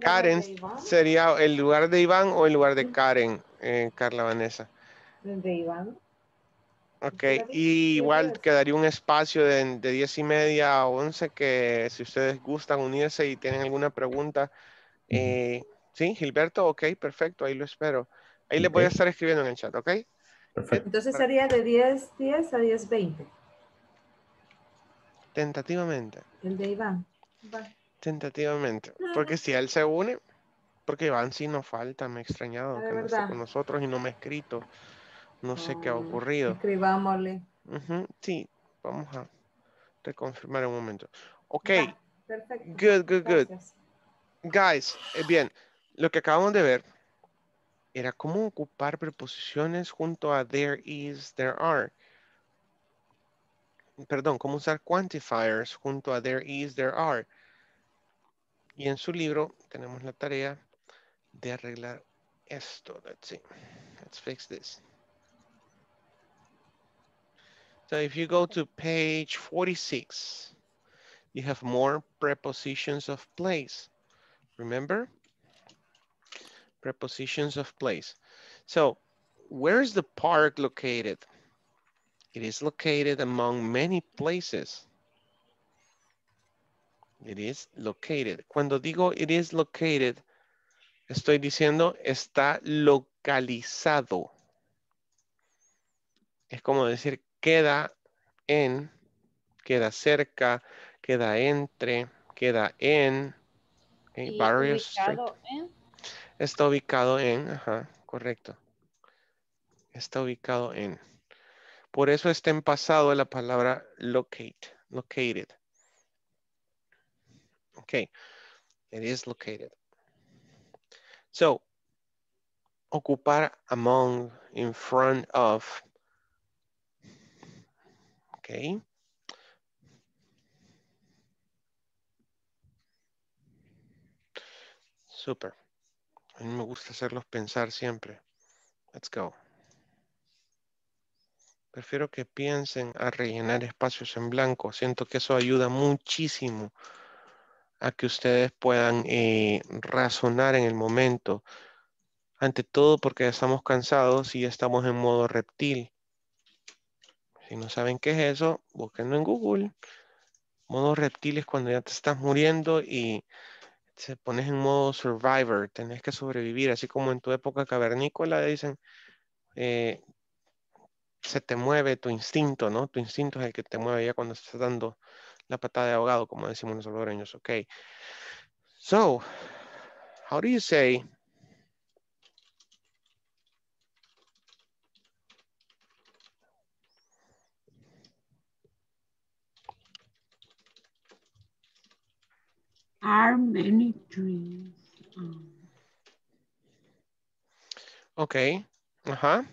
Karen sería el lugar de Iván o el lugar de Karen, eh, Carla Vanessa. De Iván. Ok, y igual quedaría un espacio de, de 10 y media a 11 que si ustedes gustan unirse y tienen alguna pregunta. eh, sí, Gilberto, ok, perfecto, ahí lo espero. Ahí les voy a estar escribiendo en el chat, ¿ok? Entonces sería de 10, 10 a 10, 20. Tentativamente, El de Iván. Va. tentativamente. Porque si él se une, porque Iván sí nos falta, me he extrañado Ah, de que no esté con nosotros y no me ha escrito. No sé qué ha ocurrido. Escribámosle. Sí, vamos a reconfirmar un momento. Ok, Perfecto. good, good, good. Gracias. Guys, eh, bien, lo que acabamos de ver era cómo ocupar preposiciones junto a there is, there are. Perdón, cómo usar quantifiers junto a there is, there are. Y en su libro tenemos la tarea de arreglar esto. Let's see. Let's fix this. So if you go to page 46, you have more prepositions of place. Remember? Prepositions of place. So where is the park located? It is located among many places. It is located. Cuando digo it is located, estoy diciendo está localizado. Es como decir queda en, queda cerca, queda entre, queda en, okay, various en Está ubicado en, ajá, correcto. Está ubicado en. Por eso está en pasado la palabra locate, located. Okay, it is located. So, ocupar among, in front of. Okay. Super. A mí me gusta hacerlos pensar siempre. Let's go. Prefiero que piensen a rellenar espacios en blanco. Siento que eso ayuda muchísimo a que ustedes puedan eh, razonar en el momento. Ante todo porque estamos cansados y estamos en modo reptil. Si no saben qué es eso, búsquenlo en Google. Modo reptil es cuando ya te estás muriendo y se pones en modo survivor, tenés que sobrevivir, así como en tu época cavernícola dicen, eh, se te mueve tu instinto, ¿no? Tu instinto es el que te mueve ya cuando estás dando la patada de ahogado, como decimos los salvadoreños, ok. So, how do you say Are many trees. um, Ok, ajá.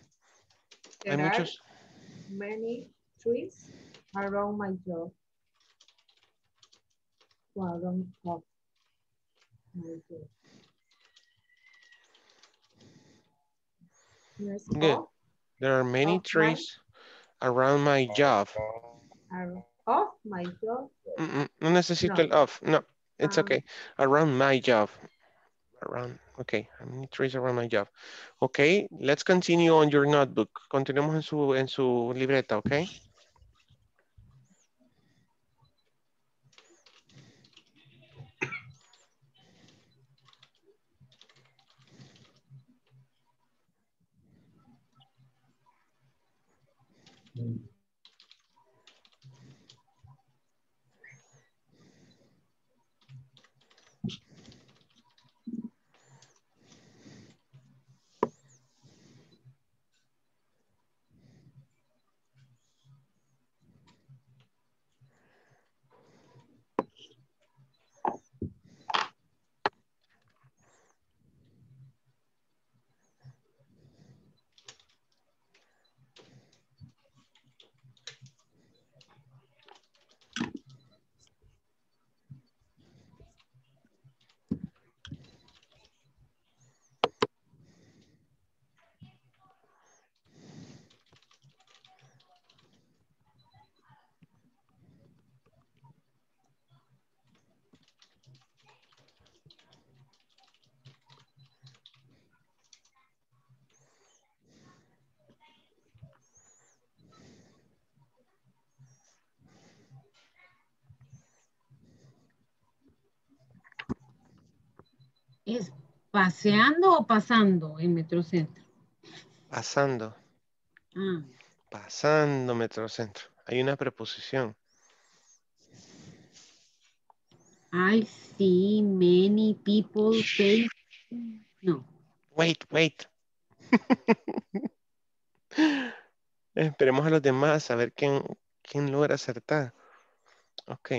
Hay There are muchos. many trees around my job. Around of my job. Yes, Good. There are many of my- trees around my job. ar- of my job. Mm, mm, No necesito No. el of. No, it's Ah. okay. Around my job. Around, okay. How many trees around my job? Okay, let's continue on your notebook. Continuemos en su, en su libreta, okay? Paseando o pasando en Metrocentro? Pasando, Ah, pasando Metrocentro. Hay una preposición. I see many people say... No. Wait, wait. Esperemos a los demás a ver quién, quién logra acertar. Ok.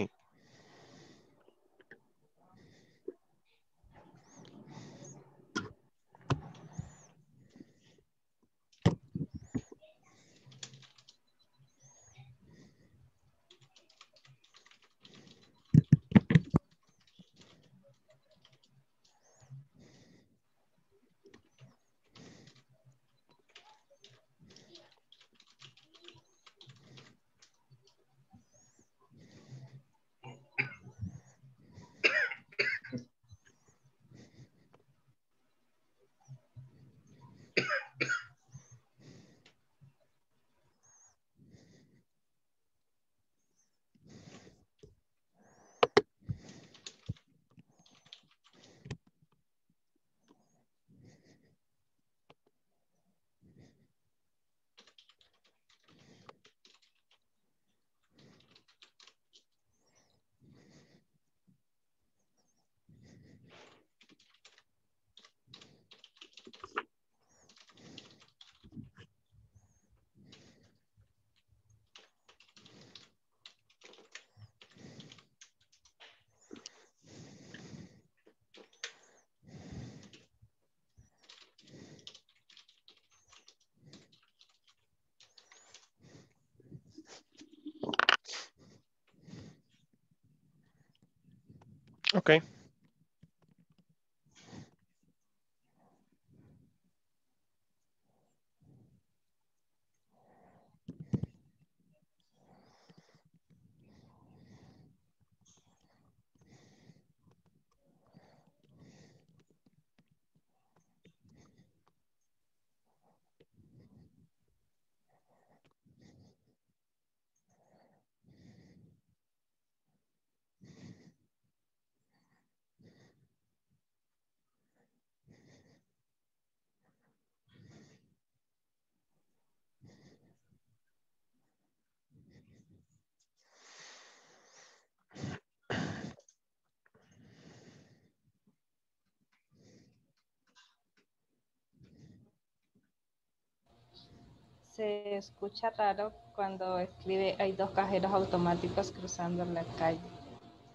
Se escucha raro cuando escribe hay dos cajeros automáticos cruzando la calle.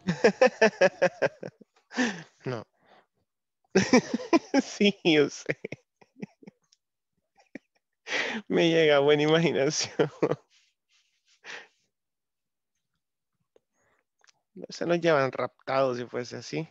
No. sí, yo sé. Me llega buena imaginación. Se nos llevan raptados si fuese así.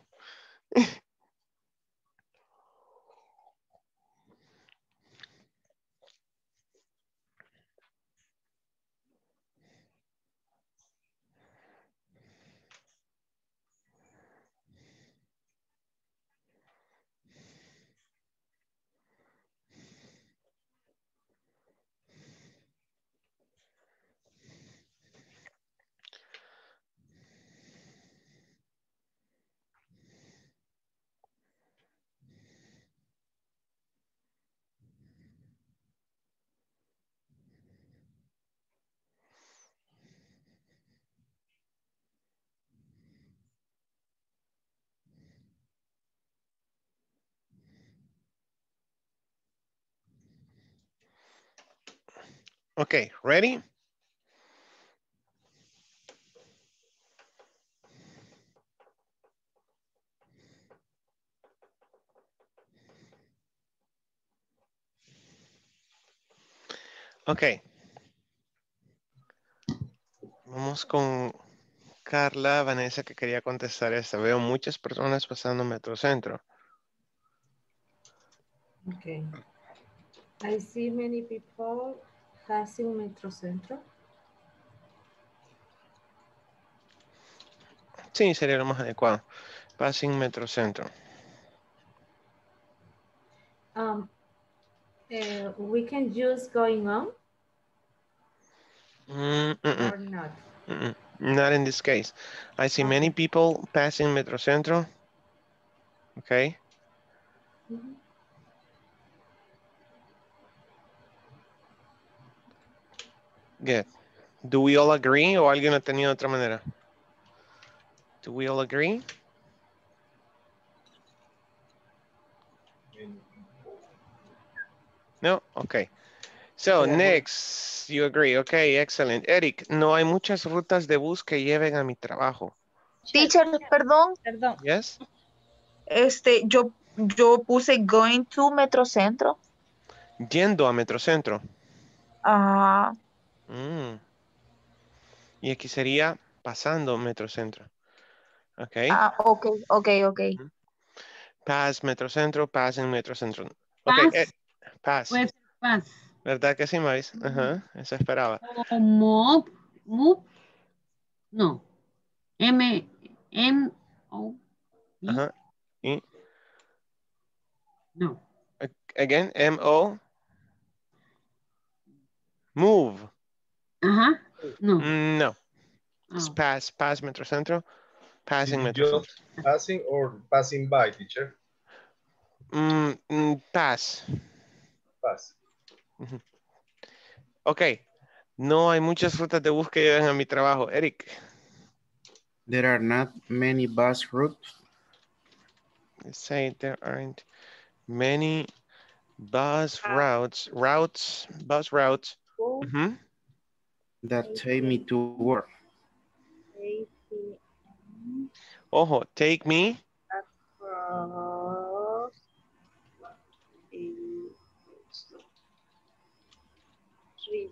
Okay, ready? Ok. Vamos con Carla, Vanessa, que quería contestar esta. Veo muchas personas pasando Metrocentro. Okay. I see many people passing Metrocentro. Sí, sería lo más adecuado. Passing Metrocentro. Um, uh, we can use going on Mm, mm, mm, or not. mm, mm. Not in this case. I see many people passing Metro Metrocentro. Okay. Mhm. Good. Do we all agree o alguien ha tenido otra manera? Do we all agree? No? Okay. So next, you agree. Okay, excellent. Eric, no hay muchas rutas de bus que lleven a mi trabajo. Teacher, perdón. Perdón. Yes? Este, yo, yo puse going to Metrocentro. Yendo a Metrocentro. Ah, Mm. Y aquí sería pasando Metrocentro. Okay. ah, ok, ok, ok. Pass Metrocentro, pass en Metrocentro. Pass. Okay, eh, pass. Puede ser pass. ¿Verdad que sí, Maris? Ajá, eso esperaba. O move, move. No. M, M, O. I. Ajá. Y No. again, M-O. Move. Ajá. No. Mm, No. It's Oh. pass, pass Metrocentro, passing Just Metrocentro. passing or passing by, teacher? Mm, mm, pass. Pass. Ujú. Ok. No hay muchas rutas de bus que lleven a mi trabajo. Eric, There are not many bus routes let's say there aren't many bus routes, routes, bus routes. Ujú. That take me to work. Ojo, take me. Across the street.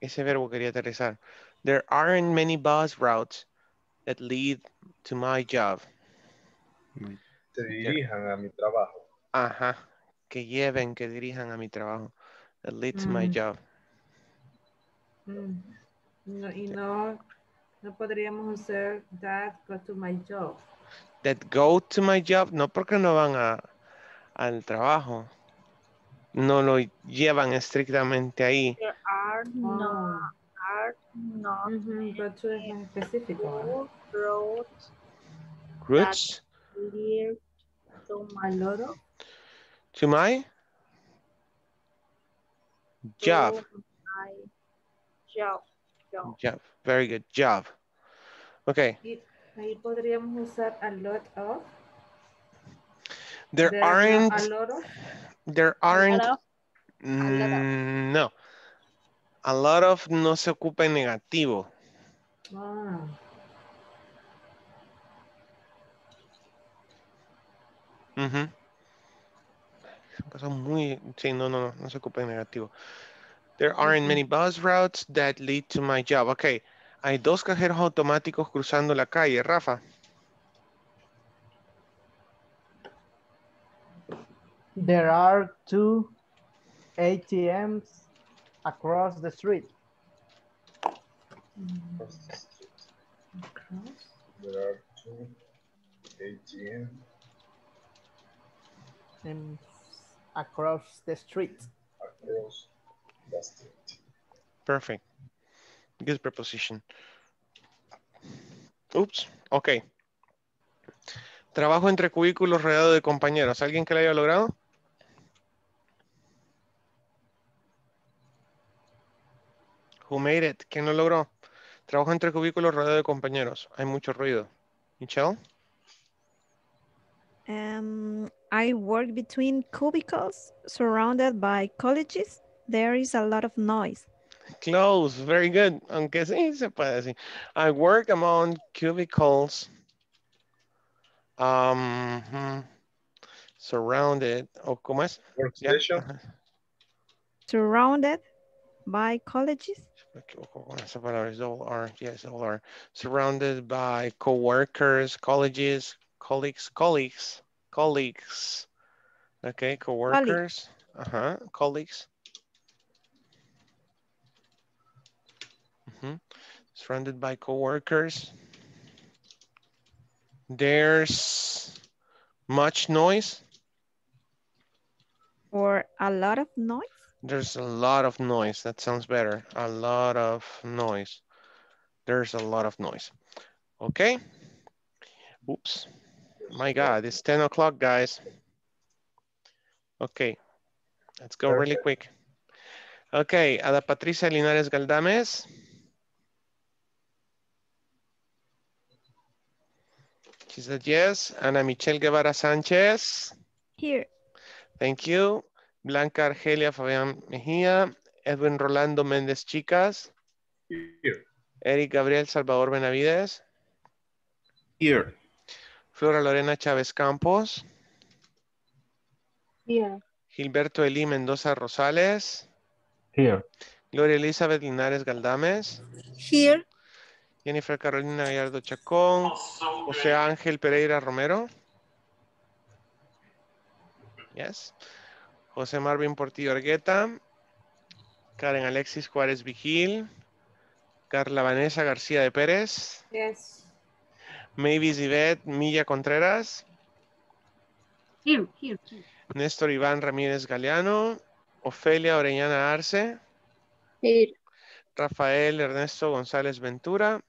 Ese verbo quería aterrizar. There aren't many bus routes that lead to my job. Te dirijan a mi trabajo. Ajá. Que lleven, que dirijan a mi trabajo. That lead to my Mm. job. Mm. No, y no, no podríamos hacer that go to my job. That go to my job, no porque no van a, al trabajo. No lo llevan estrictamente ahí. There are no, Oh. are not Ujú, Go to es más específico. roads lead to my to my job. to my job. job. Job. Very good. Job. Okay. Y ahí podríamos usar a lot of. There There are no- aren't A lot of. there aren't of. Mm, no. A lot of no se ocupa en negativo. Ah, Ujú. Son cosas muy, sí, no, no, no, no se ocupa en negativo. There aren't mm-hmm. many bus routes that lead to my job. Ok, hay dos cajeros automáticos cruzando la calle, Rafa. There are two ATMs across the street. There are two ATMs across the street. across Perfect. Good preposition. Oops. Ok. Trabajo entre cubículos rodeado de compañeros. ¿Alguien que lo haya logrado? Who made it? ¿Quién lo logró? Trabajo entre cubículos rodeado de compañeros. Hay mucho ruido. Michelle? Um, I work between cubicles surrounded by colleges. There is a lot of noise. Close, very good. Aunque sí se puede decir. I work among cubicles. Um, hmm, surrounded. ¿O cómo es? Ya, Workstation. ajá. Surrounded by colleges. Me esa palabra. Es double R. Yes, double R. Surrounded by co-workers, colleges, colleagues, colleagues, colleagues. Okay, co-workers. Uh-huh, colleagues. Mhm. Surrounded by co-workers. There's much noise. Or a lot of noise. There's a lot of noise. That sounds better. A lot of noise. There's a lot of noise. Okay. Oops. My God, it's 10 o'clock, guys. Okay. Let's go really quick. Okay, Ada Patricia Linares Galdames. She said yes. Ana Michelle Guevara Sánchez. Here. Thank you. Blanca Argelia Fabián Mejía. Edwin Rolando Méndez Chicas. Here. Eric Gabriel Salvador Benavides. Here. Flora Lorena Chávez Campos. Here. Gilberto Elí Mendoza Rosales. Here. Gloria Elizabeth Linares Galdames. Here. Jennifer Carolina Gallardo Chacón. José Ángel Pereira Romero. Yes. José Marvin Portillo Argueta. Karen Alexis Juárez Vigil. Carla Vanessa García de Pérez. yes. Mavis Yvette Milla Contreras. Here, here, here. Néstor Iván Ramírez Galeano. Ofelia Orellana Arce. Here. Rafael Ernesto González Ventura.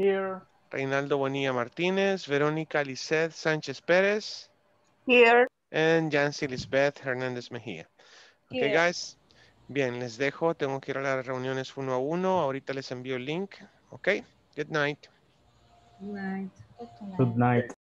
Here. Reinaldo Bonilla Martínez. Verónica Lisset Sánchez Pérez. Here. And Yancy Lisbeth Hernández Mejía. Ok, Here. guys. Bien, les dejo. Tengo que ir a las reuniones uno a uno. Ahorita les envío el link. Ok. Good night. Night. Good night.